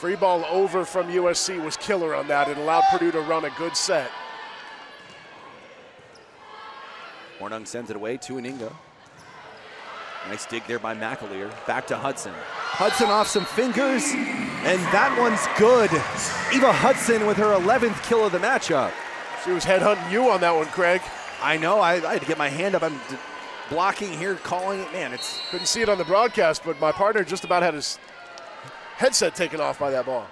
Free ball over from USC was killer on that. It allowed Purdue to run a good set. Hornung sends it away to Aninga. Nice dig there by McAleer. Back to Hudson. Hudson off some fingers, and that one's good. Eva Hudson with her 11th kill of the matchup. She was headhunting you on that one, Craig. I know, I, I had to get my hand up. I'm d- blocking here, calling it. Man, it's Couldn't see it on the broadcast, but my partner just about had his headset taken off by that ball.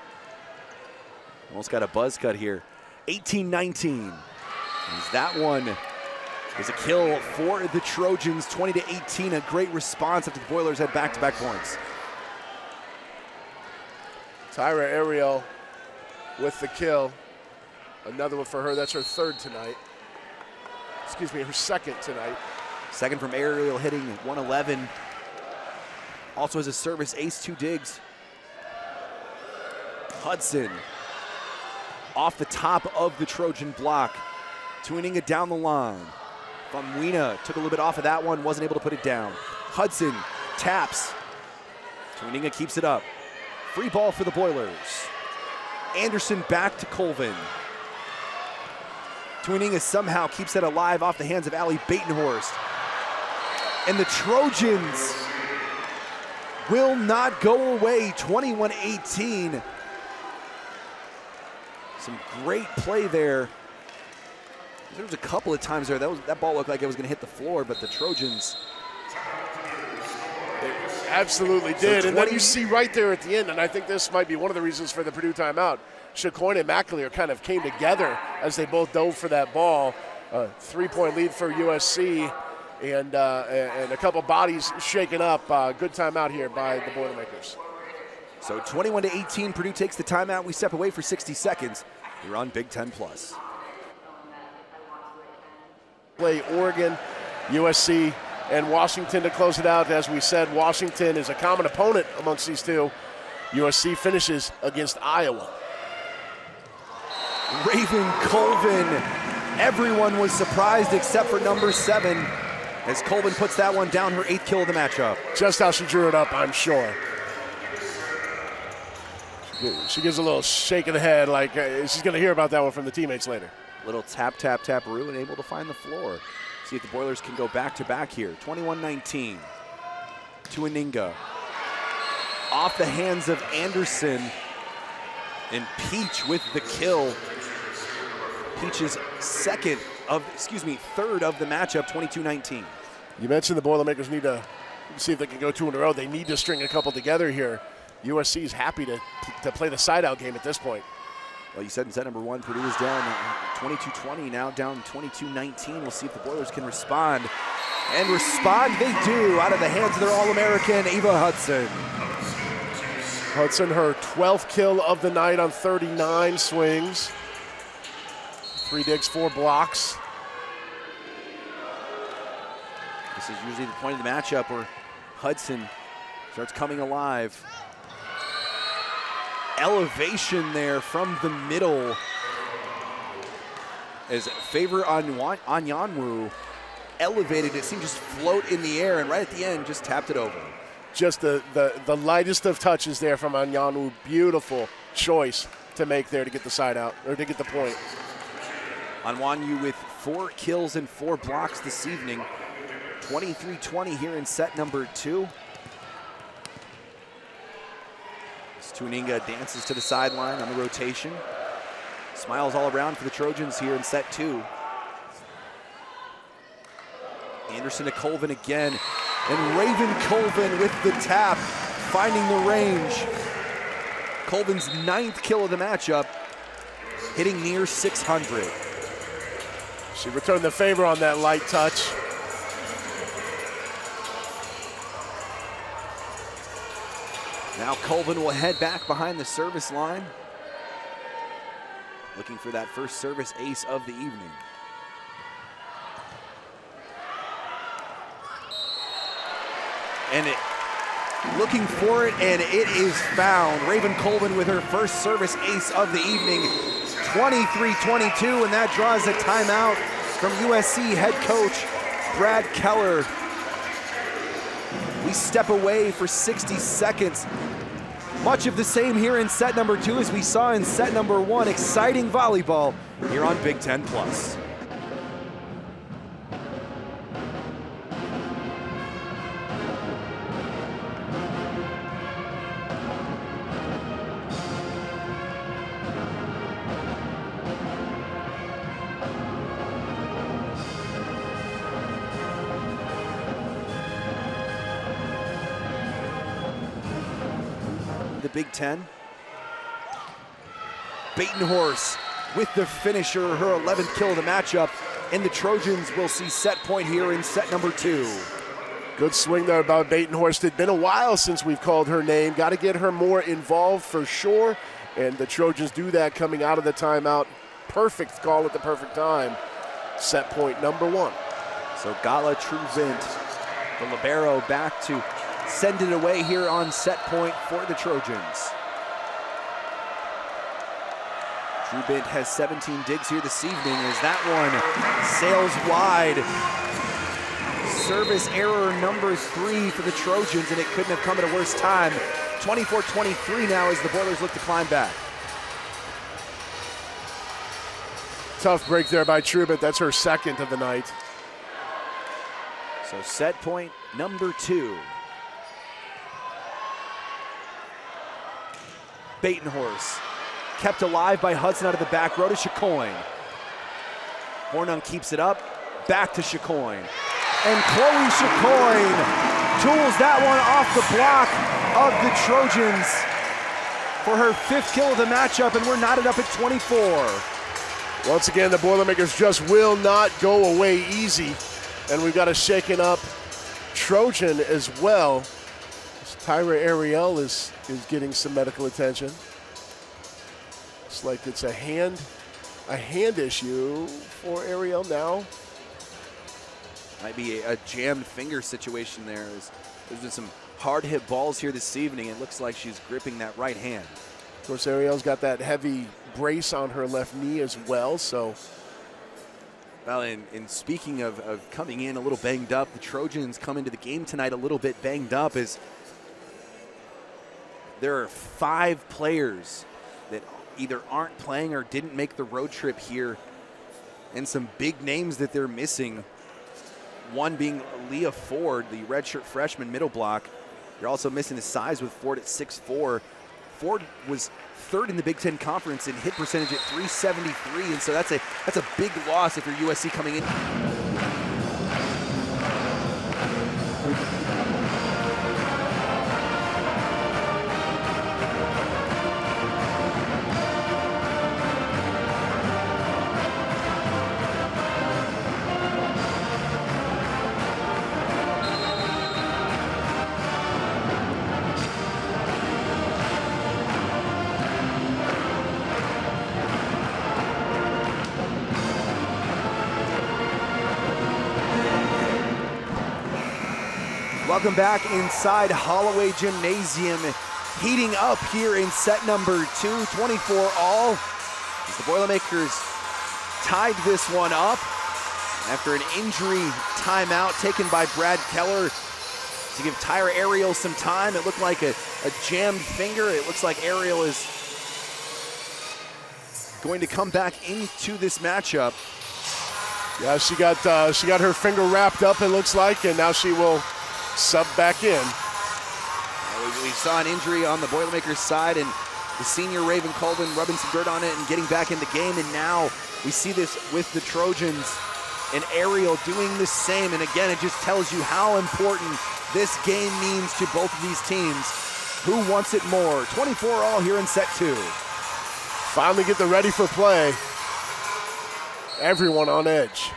almost got a buzz cut here. 18-19. As that one is a kill for the Trojans, 20 to 18. A great response after the Boilers had back-to-back points. Tyra Ariel with the kill. Another one for her. That's her third tonight. Excuse me, her second tonight. Second from Ariel hitting 111. Also has a service ace, two digs. Hudson off the top of the Trojan block, tuning it down the line. Weena took a little bit off of that one, wasn't able to put it down. Hudson taps. Tuaniga keeps it up. Free ball for the Boilers. Anderson back to Colvin. Tuaniga somehow keeps it alive off the hands of Allie Batenhorst. And the Trojans will not go away 21 18. Some great play there. There was a couple of times there that was that ball looked like it was going to hit the floor, but the Trojans. Absolutely did. and then you see right there at the end, and I think this might be one of the reasons for the Purdue timeout. Chicoine and McAleer kind of came together as they both dove for that ball. Uh, three point lead for USC, and, uh, and a couple bodies shaken up. Uh, good timeout here by the Boilermakers. So 21 to 18, Purdue takes the timeout. We step away for 60 seconds. You're on Big Ten Plus. Play Oregon, USC, and Washington to close it out. As we said, Washington is a common opponent amongst these two. USC finishes against Iowa. Raven Colvin. Everyone was surprised except for number seven as Colvin puts that one down, her eighth kill of the matchup. Just how she drew it up, I'm sure. She gives a little shake of the head, like uh, she's going to hear about that one from the teammates later. Little tap, tap, tap, Rue, and able to find the floor. See if the Boilers can go back to back here. 21 19 to Aninga. Off the hands of Anderson. And Peach with the kill. Peach's second of, excuse me, third of the matchup, 22 19. You mentioned the Boilermakers need to see if they can go two in a row. They need to string a couple together here. USC is happy to, to play the side out game at this point. Well, you said in set number one, Purdue is down uh, 22-20, now down 22-19. We'll see if the Boilers can respond. And respond they do out of the hands of their All-American, Eva Hudson. Hudson, her 12th kill of the night on 39 swings. Three digs, four blocks. This is usually the point of the matchup where Hudson starts coming alive. Elevation there from the middle as Favor Anyan- Anyanwu elevated it, seemed just float in the air, and right at the end just tapped it over. Just the, the, the lightest of touches there from Anyanwu. Beautiful choice to make there to get the side out, or to get the point. Anwanyu with four kills and four blocks this evening. 23-20 here in set number two. As Tuaniga dances to the sideline on the rotation. Smiles all around for the Trojans here in set two. Anderson to Colvin again. And Raven Colvin with the tap, finding the range. Colvin's ninth kill of the matchup, hitting near 600. She returned the favor on that light touch. Now Colvin will head back behind the service line. Looking for that first service ace of the evening. And it, looking for it, and it is found. Raven Colvin with her first service ace of the evening, 23-22, and that draws a timeout from USC head coach Brad Keller. We step away for 60 seconds. Much of the same here in set number two as we saw in set number one. Exciting volleyball here on Big Ten Plus. Big Ten. Batenhorst with the finisher, her 11th kill of the matchup, and the Trojans will see set point here in set number two. Good swing there by Batenhorst. It's been a while since we've called her name. Got to get her more involved for sure. And the Trojans do that coming out of the timeout. Perfect call at the perfect time. Set point number one. So Gala Trubint, the libero, back to send it away here on set point for the Trojans. Trubint has 17 digs here this evening as that one sails wide. Service error number three for the Trojans, and it couldn't have come at a worse time. 24-23 now as the Boilers look to climb back. Tough break there by Trubint. That's her second of the night. So set point number two. Batenhorst kept alive by Hudson out of the back row to Chicoine. Hornung keeps it up, back to Chicoine. And Chloe Chicoine tools that one off the block of the Trojans for her fifth kill of the matchup, and we're knotted up at 24. Once again, the Boilermakers just will not go away easy. And we've got a shaken up Trojan as well. Tyra Ariel is, is getting some medical attention. It's like it's a hand a hand issue for Ariel now. Might be a, a jammed finger situation there. As there's been some hard hit balls here this evening. It looks like she's gripping that right hand. Of course, Ariel's got that heavy brace on her left knee as well, so Well, and, and speaking of, of coming in a little banged up, the Trojans come into the game tonight a little bit banged up as there are five players that either aren't playing or didn't make the road trip here, and some big names that they're missing. One being Leah Ford, the redshirt freshman middle block. You're also missing his size with Ford at 6'4. Ford was third in the Big Ten Conference in hit percentage at 373, and so that's a that's a big loss if you're USC coming in. Welcome back inside Holloway Gymnasium. Heating up here in set number two, 24 all. As the Boilermakers tied this one up after an injury timeout taken by Brad Keller to give Tyra Ariel some time. It looked like a, a jammed finger. It looks like Ariel is going to come back into this matchup. yeah, she got uh, she got her finger wrapped up. It looks like, and now she will sub back in. We, we saw an injury on the Boilermakers side, and the senior Raven Colvin rubbing some dirt on it and getting back in the game. And now we see this with the Trojans. and Ariel doing the same. And again, it just tells you how important this game means to both of these teams. Who wants it more? 24 all here in set two. Finally get the ready for play. Everyone on edge.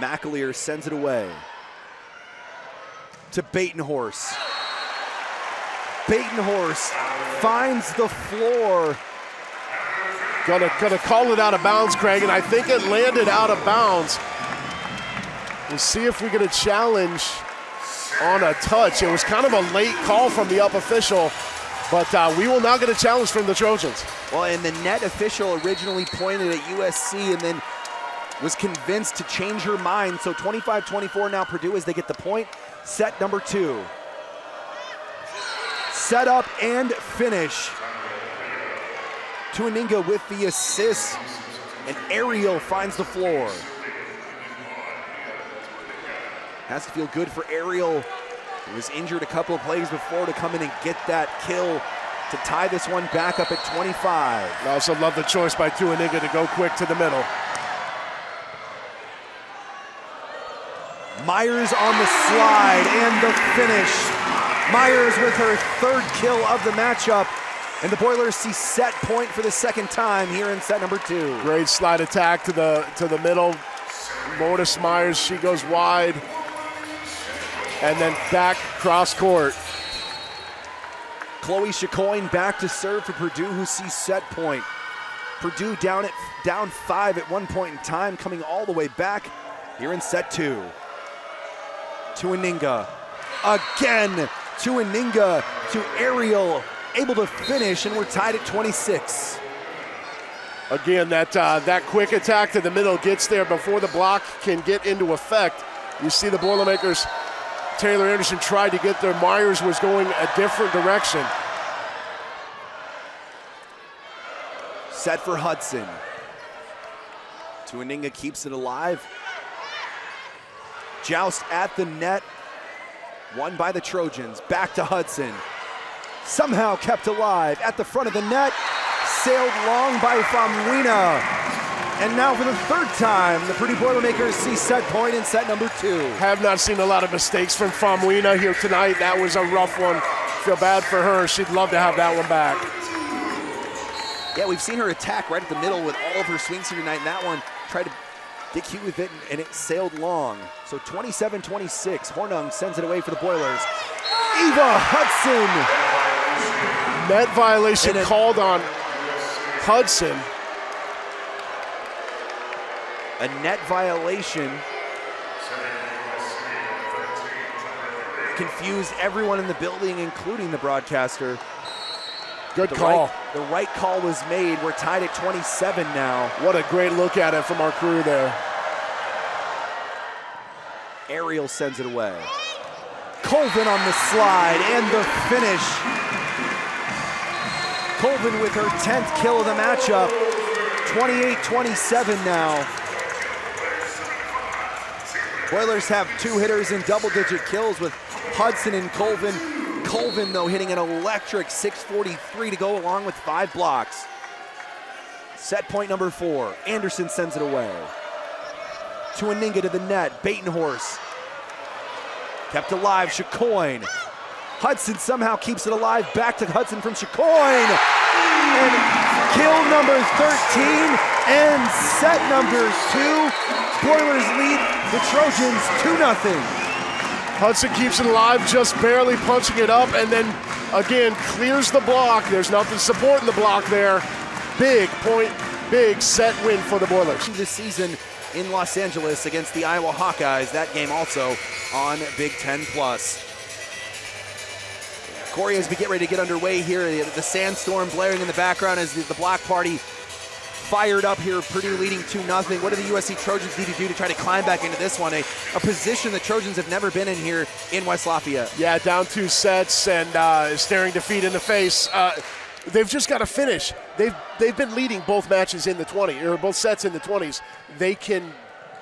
McAleer sends it away to Batenhorst. Batenhorst finds the floor. Gonna, gonna call it out of bounds, Craig, and I think it landed out of bounds. We'll see if we get a challenge on a touch. It was kind of a late call from the up official, but uh, we will not get a challenge from the Trojans. Well, and the net official originally pointed at USC and then was convinced to change her mind. So 25 24 now Purdue as they get the point. Set number two. Set up and finish. Tuaniga with the assist, and Ariel finds the floor. Has to feel good for Ariel, who was injured a couple of plays before to come in and get that kill to tie this one back up at 25. I also love the choice by Tuaniga to go quick to the middle. Myers on the slide and the finish. Myers with her third kill of the matchup. And the Boilers see set point for the second time here in set number two. Great slide attack to the to the middle. Lourdes Myers, she goes wide. And then back cross court. Chloe Chicoine back to serve for Purdue, who sees set point. Purdue down at down five at one point in time, coming all the way back here in set two. Tuaniga again. Tuaniga to Ariel, able to finish, and we're tied at 26. Again, that uh, that quick attack to the middle gets there before the block can get into effect. You see the Boilermakers, Taylor Anderson tried to get there. Myers was going a different direction. Set for Hudson. Tuaniga keeps it alive. Joust at the net. Won by the Trojans. Back to Hudson. Somehow kept alive at the front of the net. Sailed long by Famuina. And now for the third time, the Purdue Boilermakers see set point in set number two. Have not seen a lot of mistakes from Famuina here tonight. That was a rough one. Feel bad for her. She'd love to have that one back. Yeah, we've seen her attack right at the middle with all of her swings here tonight. And that one tried to get cute with it, and it sailed long. So 27-26, Hornung sends it away for the Boilers. Eva Hudson. Net violation a- called on Hudson. A net violation. Confused everyone in the building, including the broadcaster. Good The call. right, the right call was made. We're tied at 27 now. What a great look at it from our crew there. Ariel sends it away. Colvin on the slide and the finish. Colvin with her 10th kill of the matchup. 28-27 now. Boilers have two hitters in double-digit kills with Hudson and Colvin. Colvin, though, hitting an electric 643 to go along with five blocks. Set point number four. Anderson sends it away. Tuaniga to the net. Batenhorst. Kept alive. Chicoine. Hudson somehow keeps it alive. Back to Hudson from Chicoine. And kill number 13 and set number two. Boilers lead the Trojans 2 0. Hudson keeps it alive, just barely punching it up, and then again clears the block. There's nothing supporting the block there. Big point, big set win for the Boilers. This season in Los Angeles against the Iowa Hawkeyes. That game also on Big Ten Plus. Corey, as we get ready to get underway here, the sandstorm blaring in the background as the, the block party fired up here. Purdue leading 2 0. What do the USC Trojans need to do to try to climb back into this one? A, a position the Trojans have never been in here in West Lafayette. Yeah, down two sets and uh, staring defeat in the face. Uh, they've just got to finish. They've they've been leading both matches in the 20 or both sets in the 20s. They can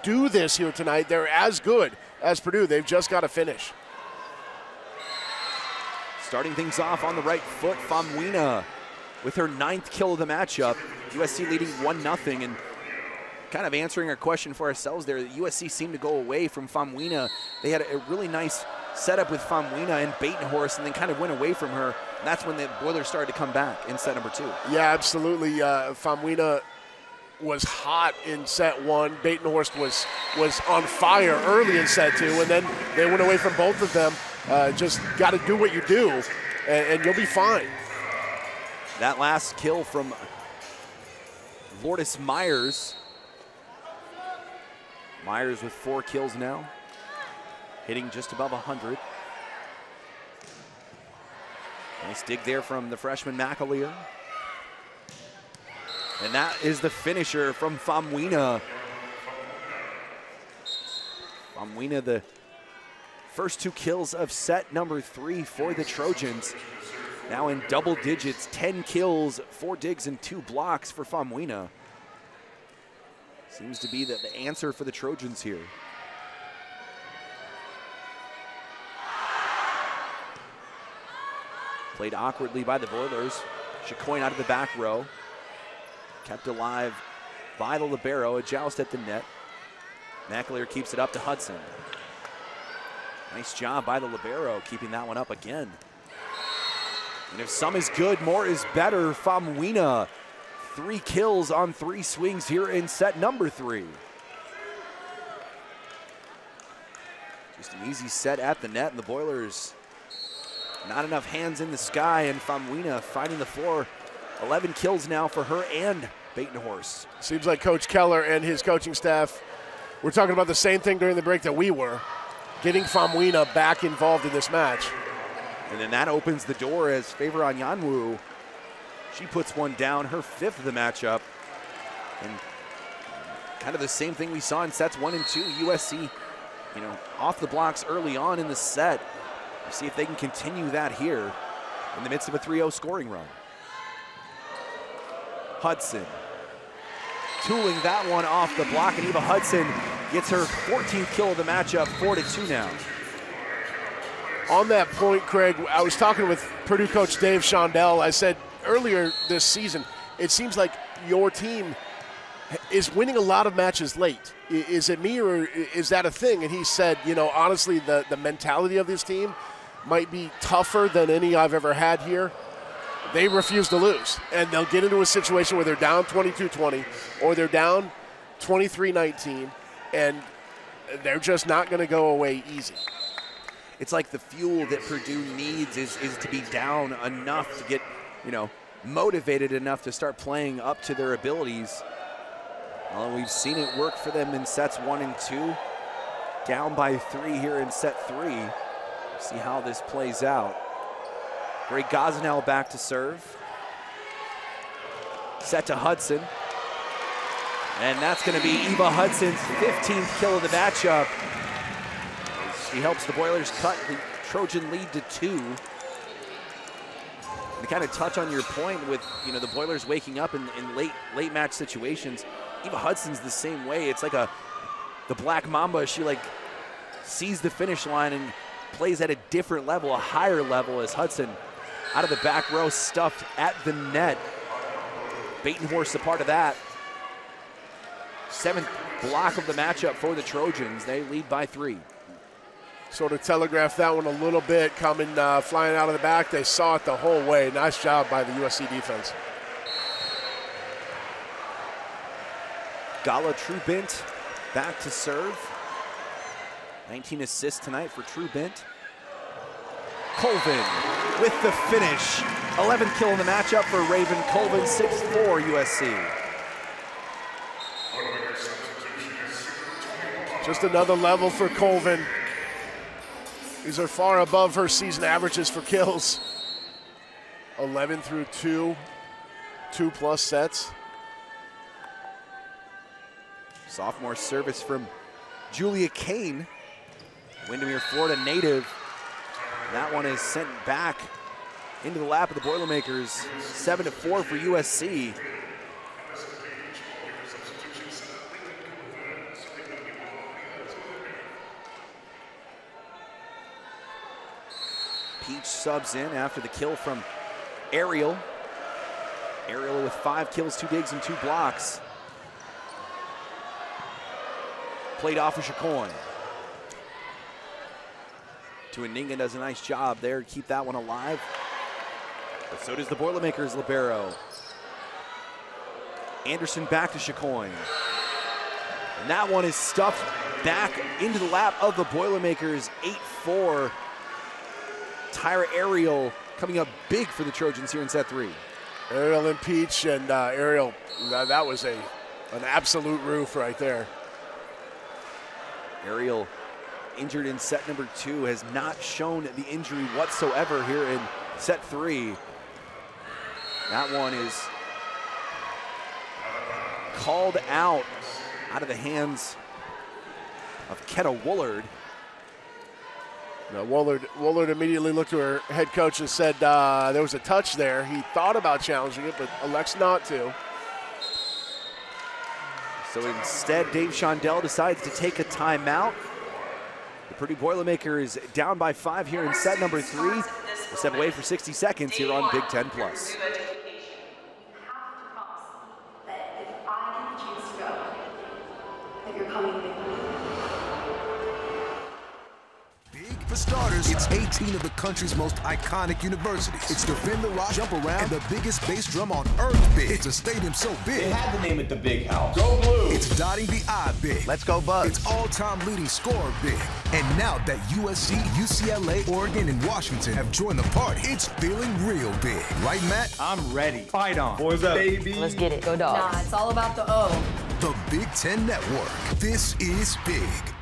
do this here tonight. They're as good as Purdue. They've just got to finish. Starting things off on the right foot, Famuina with her ninth kill of the matchup. USC leading 1 0 and kind of answering our question for ourselves there. USC seemed to go away from Famuina. They had a really nice setup with Famuina and Batenhorst and then kind of went away from her. And that's when the Boilers started to come back in set number two. Yeah, absolutely. Uh, Famuina was hot in set one. Batenhorst was was on fire early in set two, and then they went away from both of them. Uh, just got to do what you do, and, and, you'll be fine. That last kill from Lourdes Myers. Myers with four kills now, hitting just above 100. Nice dig there from the freshman McAleer. And that is the finisher from Famuina. Famuina, the first two kills of set number three for the Trojans. Now in double digits, 10 kills, four digs, and two blocks for Famuina. Seems to be the, the answer for the Trojans here. Played awkwardly by the Boilers. Chicoine out of the back row. Kept alive by the Libero. A joust at the net. McAleer keeps it up to Hudson. Nice job by the Libero, keeping that one up again. And if some is good, more is better. Famuina, three kills on three swings here in set number three. Just an easy set at the net, and the Boilers not enough hands in the sky, and Famuina finding the floor. 11 kills now for her and Batenhorst. Seems like Coach Keller and his coaching staff were talking about the same thing during the break that we were, getting Famuina back involved in this match. And then that opens the door as Favor Anyanwu. she puts one down, her fifth of the matchup. And kind of the same thing we saw in sets one and two. USC, you know, off the blocks early on in the set. We'll see if they can continue that here in the midst of a 3-0 scoring run. Hudson tooling that one off the block, and Eva Hudson gets her 14th kill of the matchup, 4-2 now. On that point, Craig, I was talking with Purdue coach Dave Shondell. I said earlier this season, it seems like your team is winning a lot of matches late. Is it me or is that a thing? And he said, you know, honestly, the, the mentality of this team might be tougher than any I've ever had here they refuse to lose. And they'll get into a situation where they're down 22 20 or they're down 23 19, and they're just not going to go away easy. It's like the fuel that Purdue needs is, is to be down enough to get, you know, motivated enough to start playing up to their abilities. Well, we've seen it work for them in sets one and two. Down by three here in set three. See how this plays out. Greg Gosnell back to serve. Set to Hudson. And that's going to be Eva Hudson's 15th kill of the matchup. She helps the Boilers cut the Trojan lead to two. To kind of touch on your point with you know the Boilers waking up in, in late late match situations, Eva Hudson's the same way. It's like a the Black Mamba. She like sees the finish line and plays at a different level, a higher level as Hudson out of the back row, stuffed at the net. Batenhorst a part of that. Seventh block of the matchup for the Trojans. They lead by three. Sort of telegraphed that one a little bit, coming uh, flying out of the back. They saw it the whole way. Nice job by the USC defense. Gala Trubint back to serve. 19 assists tonight for Trubint. Colvin with the finish. 11th kill in the matchup for Raven Colvin, 6-4 USC. Just another level for Colvin. These are far above her season averages for kills. 11 through 2, 2 plus sets. Sophomore service from Julia Kane, Windermere, Florida native. That one is sent back into the lap of the Boilermakers. 7 to 4 for USC. Peach subs in after the kill from Ariel. Ariel with five kills, two digs, and two blocks. Played off of Chicoine. Tuaninga does a nice job there to keep that one alive. But so does the Boilermakers Libero. Anderson back to Chicoine. And that one is stuffed back into the lap of the Boilermakers. 8-4. Tyra Ariel coming up big for the Trojans here in set three. Ariel and Peach and uh, Ariel, that, that was a an absolute roof right there. Ariel injured in set number two has not shown the injury whatsoever here in set three. That one is called out out of the hands of Kenna Woolard. Now, Woolard, immediately looked to her head coach and said uh, there was a touch there. He thought about challenging it, but elects not to. So instead, Dave Shondell decides to take a timeout. The Purdue Boilermaker is down by five here in set number three. We'll step away for 60 seconds here on Big Ten Plus. of the country's most iconic universities. It's the the Rock, Jump Around, the biggest bass drum on earth big. It's a stadium so big. They had to name it the Big House. Go Blue. It's dotting the I big. Let's go Bucks. It's all-time leading scorer big. And now that USC, UCLA, Oregon, and Washington have joined the party, it's feeling real big. Right, Matt? I'm ready. Fight on. Boys up, baby. Let's get it. Go dogs. Nah, it's all about the O. The Big Ten Network. This is big.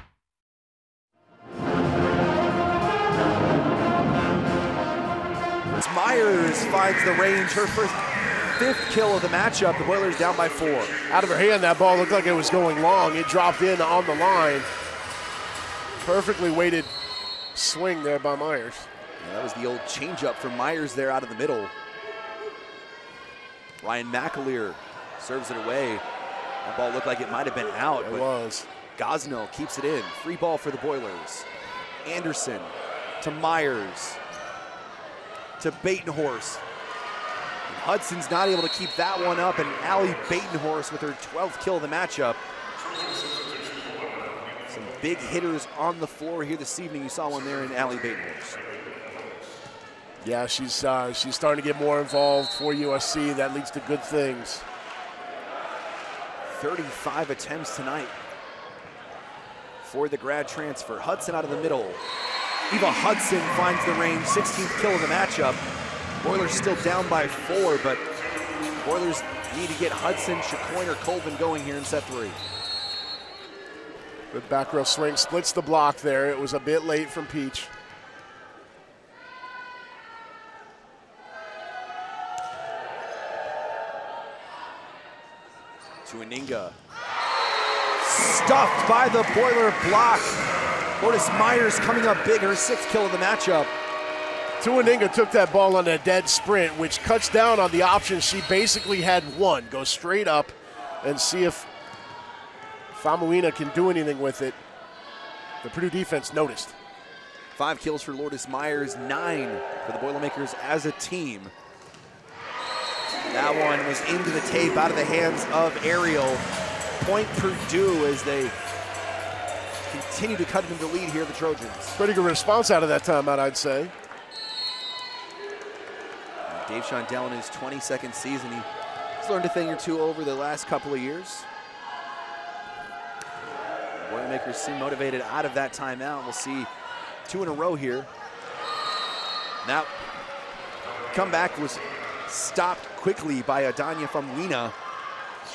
Finds the range, her first fifth kill of the matchup. The Boilers down by four. Out of her hand, that ball looked like it was going long. It dropped in on the line. Perfectly weighted swing there by Myers. Yeah, that was the old changeup from Myers there out of the middle. Ryan McAleer serves it away. That ball looked like it might have been out, It but was. Gosnell keeps it in. Free ball for the Boilers. Anderson to Myers to Batenhorst. And Hudson's not able to keep that one up, and Allie Batenhorst with her 12th kill of the matchup. Some big hitters on the floor here this evening. You saw one there in Allie Batenhorst. Yeah, she's uh, she's starting to get more involved for USC. That leads to good things. 35 attempts tonight for the grad transfer. Hudson out of the middle. Eva Hudson finds the range, 16th kill of the matchup. Boilers still down by four, but Boilers need to get Hudson, Chicoine, or Colvin going here in set three. Good back row swing splits the block there. It was a bit late from Peach. Tuaniga. Stuffed by the Boiler block. Lourdes Myers coming up big, her sixth kill of the matchup. Tuaniga took that ball on a dead sprint, which cuts down on the options she basically had one. Go straight up and see if Famuina can do anything with it. The Purdue defense noticed. Five kills for Lourdes Myers, nine for the Boilermakers as a team. That one was into the tape out of the hands of Ariel. Point Purdue as they continue to cut into the lead here, the Trojans. Pretty good response out of that timeout, I'd say. Dave Shondell in his 22nd season, he's learned a thing or two over the last couple of years. Boilermakers seem motivated out of that timeout. We'll see two in a row here. Now, comeback was stopped quickly by Adanya Famuina.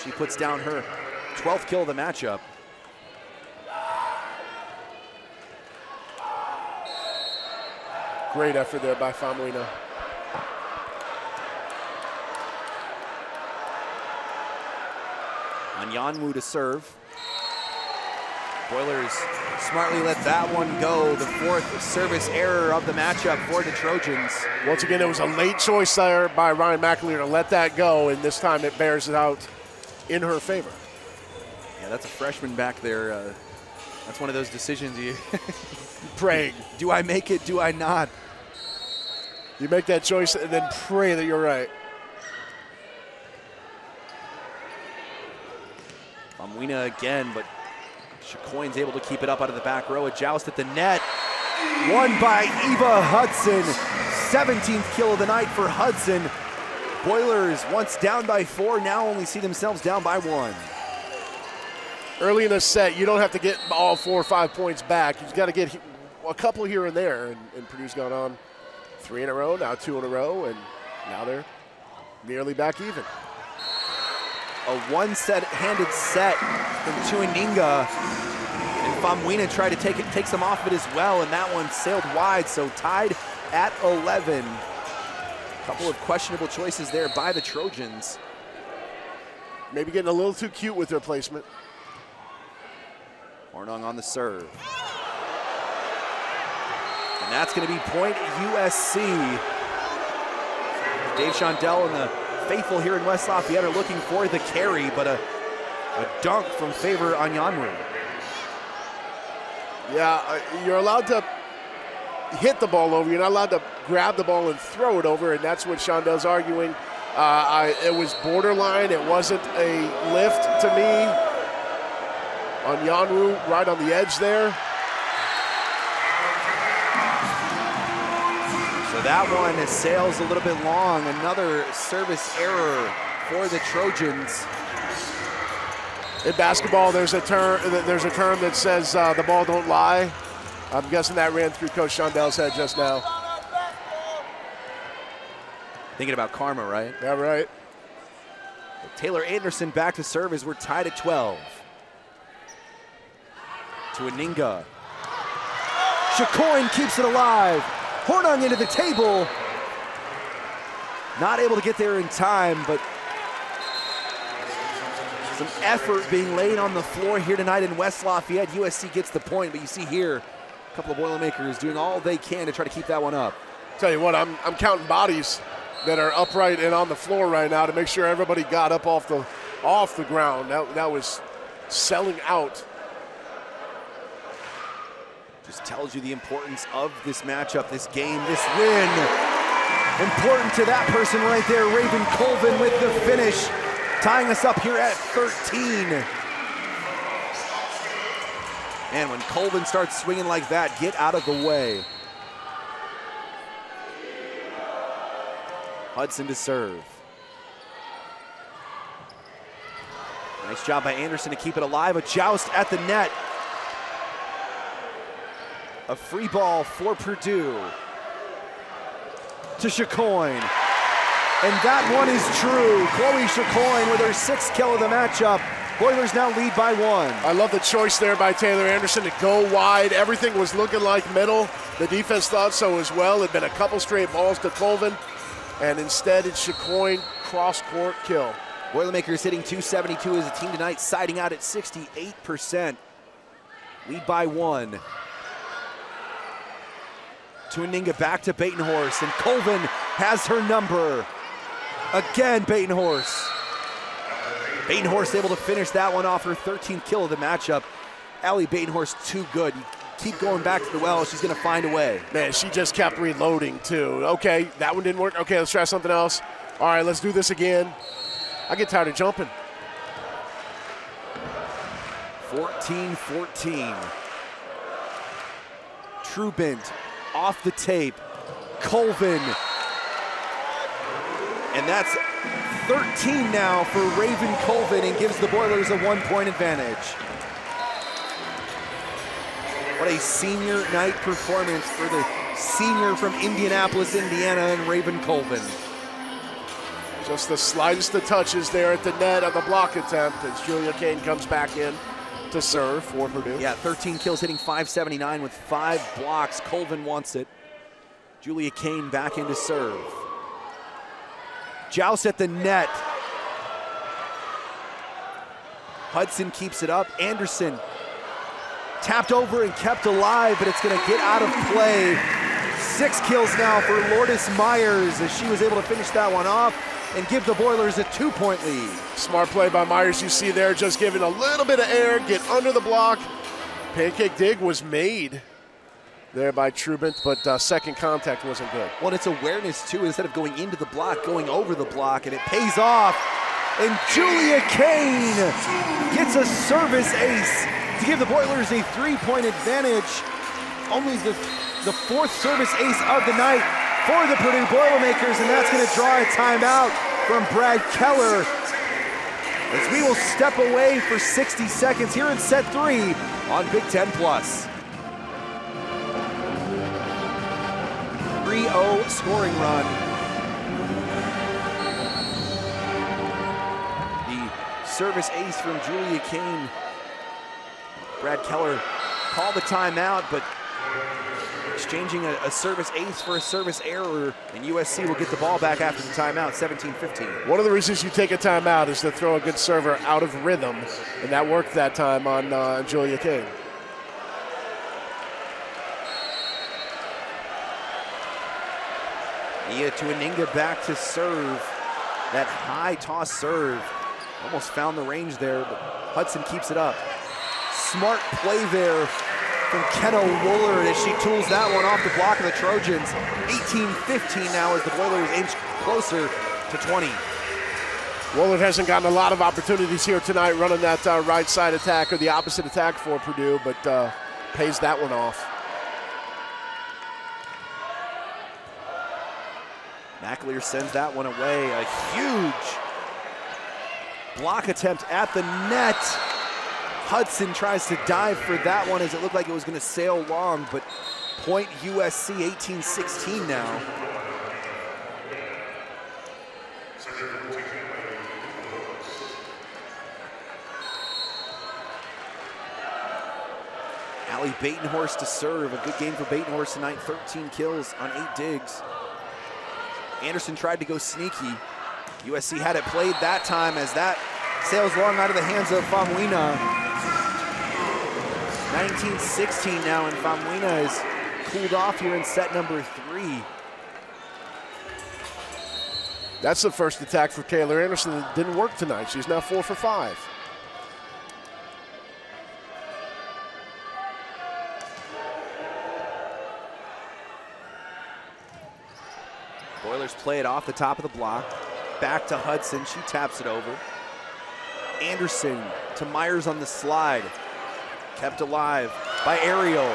She puts down her 12th kill of the matchup. Great effort there by Famuina. Anyanwu to serve. Boilers smartly let that one go. The fourth service error of the matchup for the Trojans. Once again, it was a late choice there by Ryan McAleer to let that go, and this time it bears it out in her favor. Yeah, that's a freshman back there. Uh, that's one of those decisions you praying. Do I make it? Do I not? You make that choice and then pray that you're right. Famuina again, but Chicoine's able to keep it up out of the back row. A joust at the net. Won by Eva Hudson. 17th kill of the night for Hudson. Boilers once down by four, now only see themselves down by one. Early in the set, you don't have to get all four or five points back. You've got to get a couple here and there, and, and Purdue's gone on three in a row, now two in a row, and now they're nearly back even. A one-set-handed set from Tuaniga, and Famuina tried to take it, takes them off of it as well, and that one sailed wide, so tied at 11. A couple of questionable choices there by the Trojans. Maybe getting a little too cute with their placement. Hornung on the serve. And that's going to be point USC. Dave Shondell and the faithful here in West Lafayette are looking for the carry, but a, a dunk from favor Anyanwu. Yeah, uh, you're allowed to hit the ball over. You're not allowed to grab the ball and throw it over, and that's what Shondell's arguing. Uh, I, it was borderline. It wasn't a lift to me. Anyanwu right on the edge there. So that one sails a little bit long. Another service error for the Trojans. In basketball, there's a term there's a term that says uh, the ball don't lie. I'm guessing that ran through Coach Shondell's head just now. Thinking about karma, right? Yeah, right. Taylor Anderson back to serve as we're tied at 12. To Aninga. Chicoine keeps it alive. Hornung into the table. Not able to get there in time, but some effort being laid on the floor here tonight in West Lafayette. USC gets the point, but you see here a couple of Boilermakers doing all they can to try to keep that one up. Tell you what, I'm, I'm counting bodies that are upright and on the floor right now to make sure everybody got up off the off the ground. That, that was selling out. Just tells you the importance of this matchup, this game, this win. Important to that person right there, Raven Colvin with the finish, tying us up here at 13. And when Colvin starts swinging like that, get out of the way. Hudson to serve. Nice job by Anderson to keep it alive. A joust at the net. A free ball for Purdue. To Chicoine. And that one is true. Chloe Chicoine with her sixth kill of the matchup. Boilers now lead by one. I love the choice there by Taylor Anderson to go wide. Everything was looking like middle. The defense thought so as well. It had been a couple straight balls to Colvin, and instead it's Chicoine cross court kill. Boilermakers hitting 272 as a team tonight, siding out at 68%. Lead by one. Tuaniga back to Batenhorst, and Colvin has her number. Again, Batenhorst. Batenhorst able to finish that one off her 13th kill of the matchup. Allie Batenhorst too good. You keep going back to the well, she's gonna find a way. Man, she just kept reloading too. Okay, that one didn't work. Okay, let's try something else. All right, let's do this again. I get tired of jumping. 14-14. Trubent off the tape. Colvin. And that's 13 now for Raven Colvin and gives the Boilers a one-point advantage. What a senior night performance for the senior from Indianapolis, Indiana, and Raven Colvin. Just the slightest of touches there at the net on the block attempt as Julia Kane comes back in to serve for Purdue. Yeah, 13 kills, hitting 579 with five blocks. Colvin wants it. Julia Kane back in to serve. Joust at the net. Hudson keeps it up. Anderson tapped over and kept alive, but it's going to get out of play. Six kills now for Lourdes Myers as she was able to finish that one off and give the Boilers a two-point lead. Smart play by Myers, you see there, just giving a little bit of air, get under the block. Pancake dig was made there by Trubent, but uh, second contact wasn't good. Well, it's awareness too, instead of going into the block, going over the block, and it pays off. And Julia Kane gets a service ace to give the Boilers a three-point advantage. Only the, the fourth service ace of the night for the Purdue Boilermakers, and that's going to draw a timeout from Brad Keller as we will step away for 60 seconds here in set three on Big Ten Plus. 3-0 scoring run. The service ace from Julia Kane. Brad Keller called the timeout, but exchanging a, a, service ace for a service error, and USC will get the ball back after the timeout, 17-15. One of the reasons you take a timeout is to throw a good server out of rhythm, and that worked that time on uh, Julia King. Mia Tuaniga back to serve. That high toss serve. Almost found the range there, but Hudson keeps it up. Smart play there from Kenna Woolard as she tools that one off the block of the Trojans. 18-15 now as the Boilers inch closer to 20. Woolard hasn't gotten a lot of opportunities here tonight running that uh, right side attack or the opposite attack for Purdue, but uh, pays that one off. McAleer sends that one away. A huge block attempt at the net. Hudson tries to dive for that one as it looked like it was going to sail long, but point USC 18-16 now. Allie Batenhorst to serve. A good game for Batenhorst tonight. 13 kills on eight digs. Anderson tried to go sneaky. USC had it played that time as that sails long out of the hands of Famuina. 19-16 now, and Famuina is cooled off here in set number three. That's the first attack for Taylor Anderson that didn't work tonight. She's now four for five. Boilers play it off the top of the block. Back to Hudson. She taps it over. Anderson to Myers on the slide kept alive by Ariel.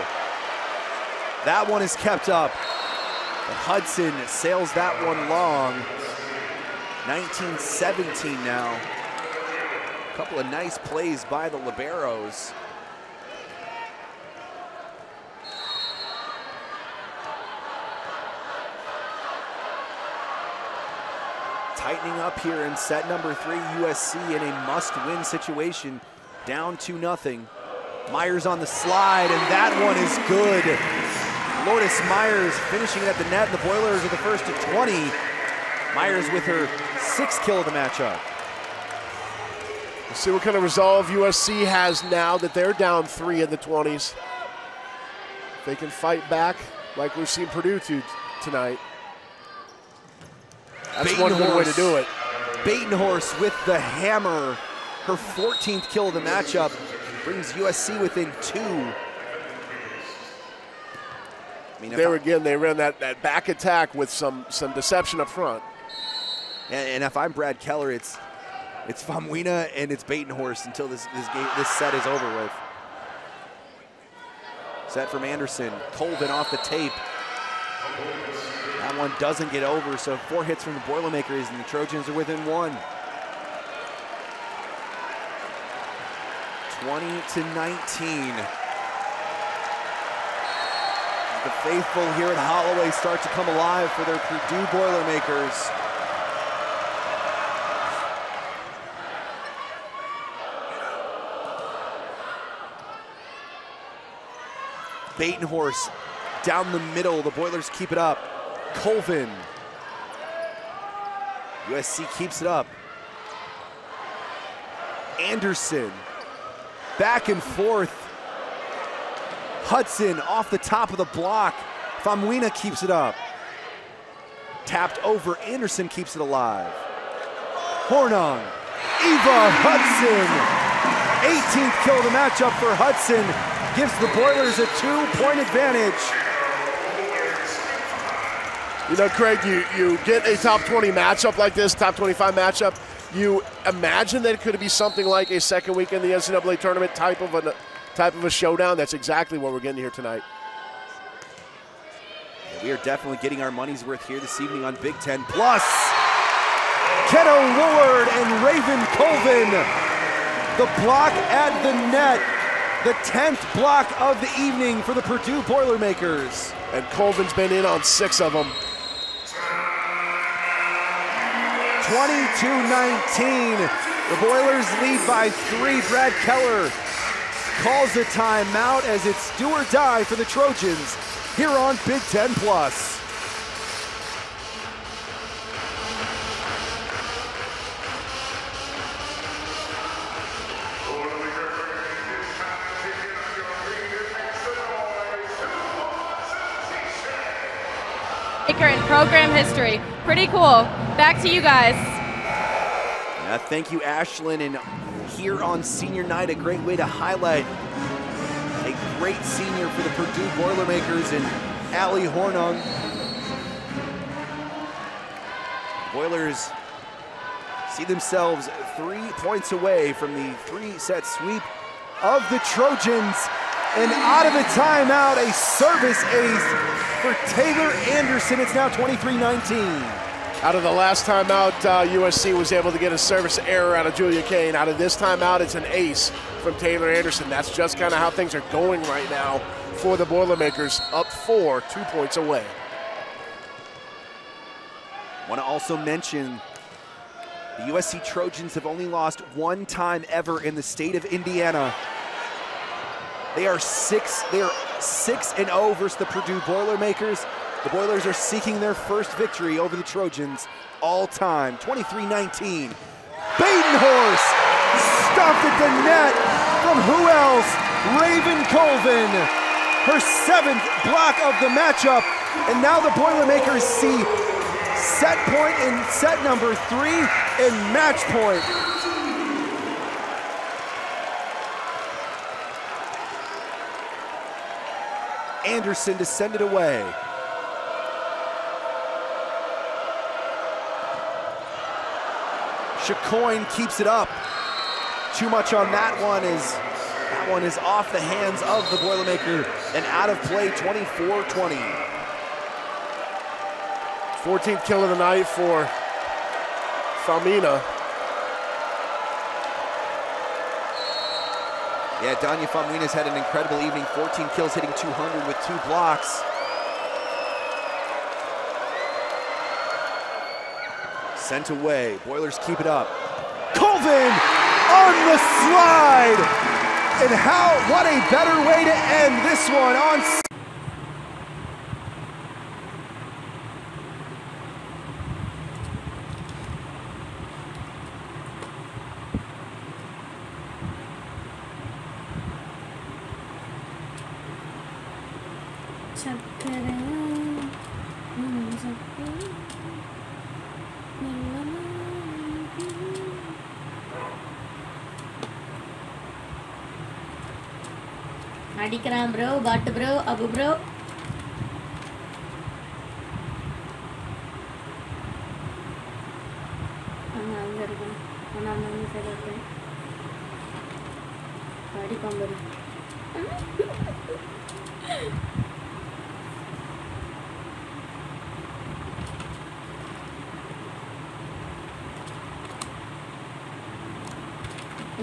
That one is kept up. But Hudson sails that one long. 1917 now. A couple of nice plays by the Liberos. Tightening up here in set number three, USC in a must-win situation, down to nothing. Myers on the slide, and that one is good. Lourdes Myers finishing at the net. The Boilers are the first to 20. Myers with her sixth kill of the matchup. Let's see what kind of resolve USC has now that they're down three in the 20s. They can fight back like we've seen Purdue to tonight. That's one good way to do it. Batenhorst with the hammer, her 14th kill of the matchup brings USC within two. I mean, there I, again, they ran that, that back attack with some some deception up front. And, and if I'm Brad Keller, it's it's Famuina and it's Batenhorst until this this game this set is over with. Set from Anderson, Colvin off the tape. That one doesn't get over, so four hits from the Boilermakers, and the Trojans are within one. 20 to 19. The faithful here at Holloway start to come alive for their Purdue Boilermakers. Batenhorst down the middle. The Boilers keep it up. Colvin. USC keeps it up. Anderson back and forth. Hudson off the top of the block. Famuina keeps it up. Tapped over, Anderson keeps it alive. Hornung, Eva Hudson. 18th kill of the matchup for Hudson. Gives the Boilers a two-point advantage. You know, Craig, you, you get a top 20 matchup like this, top 25 matchup, you imagine that it could be something like a second week in the NCAA tournament type of a type of a showdown. That's exactly what we're getting here tonight. We are definitely getting our money's worth here this evening on Big Ten Plus. Kenna Woolard and Raven Colvin. The block at the net. The 10th block of the evening for the Purdue Boilermakers. And Colvin's been in on six of them. 22-19. The Boilers lead by three. Brad Keller calls a timeout as it's do or die for the Trojans here on Big Ten Plus. in program history. Pretty cool. Back to you guys. Yeah, thank you, Ashlyn. And here on senior night, a great way to highlight a great senior for the Purdue Boilermakers and Allie Hornung. Boilers see themselves three points away from the three-set sweep of the Trojans. And out of the timeout, a service ace for Taylor Anderson. It's now 23-19. Out of the last timeout, uh, USC was able to get a service error out of Julia Kane. Out of this timeout, it's an ace from Taylor Anderson. That's just kind of how things are going right now for the Boilermakers. Up four, two points away. Want to also mention the USC Trojans have only lost one time ever in the state of Indiana they are six. They are six and zero oh versus the Purdue Boilermakers. The Boilers are seeking their first victory over the Trojans all time. 23-19. Batenhorst stopped at the net from who else? Raven Colvin. Her seventh block of the matchup. And now the Boilermakers see set point in set number three and match point. Anderson to send it away. Chicoine keeps it up. Too much on that one is that one is off the hands of the Boilermaker and out of play 24-20. 14th kill of the night for Famuina. Yeah, Danya Famuina's had an incredible evening. 14 kills, hitting 200 with two blocks. Sent away. Boilers keep it up. Colvin on the slide. And how, what a better way to end this one on அடிக்கிறான் bro பாட்டு bro Abu bro அங்கே அங்கே ஆனால் side இருக்கேன் அடிப்பான்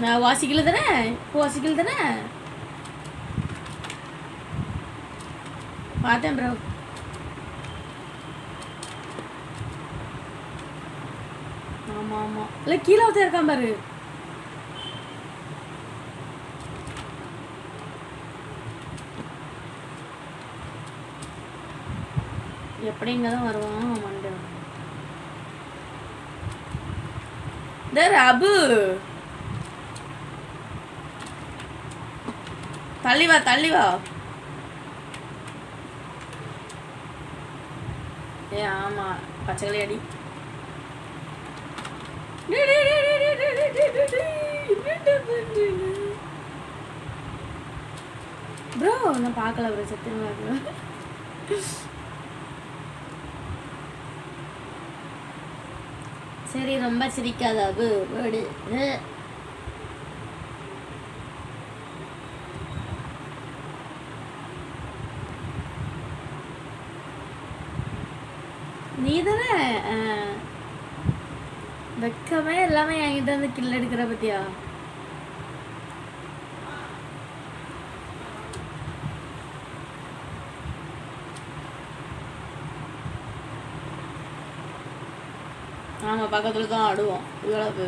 நான் வாசிக்கல தானே? வாசிக்கல தானே? பார்த்தேன் ப்ரோ ஆமாம் ஆமாம் இல்லை கீழே ஒருத்தர் இருக்கான் பாரு. எப்படிங்க தான் வருவான் மண்டே. இந்த அபு தள்ளி வா தள்ளி வா. பச்சை பச்சைகளி அடி ப்ரோ நான் பார்க்கல ப்ரோ சத்தியமாக ப்ரோ சரி ரொம்ப சிரிக்காத அது எல்லாமே வந்து கில் எடுக்கிற பத்தியா? ஆமா பக்கத்துல தான் ஆடுவோம். இவ்வளவு.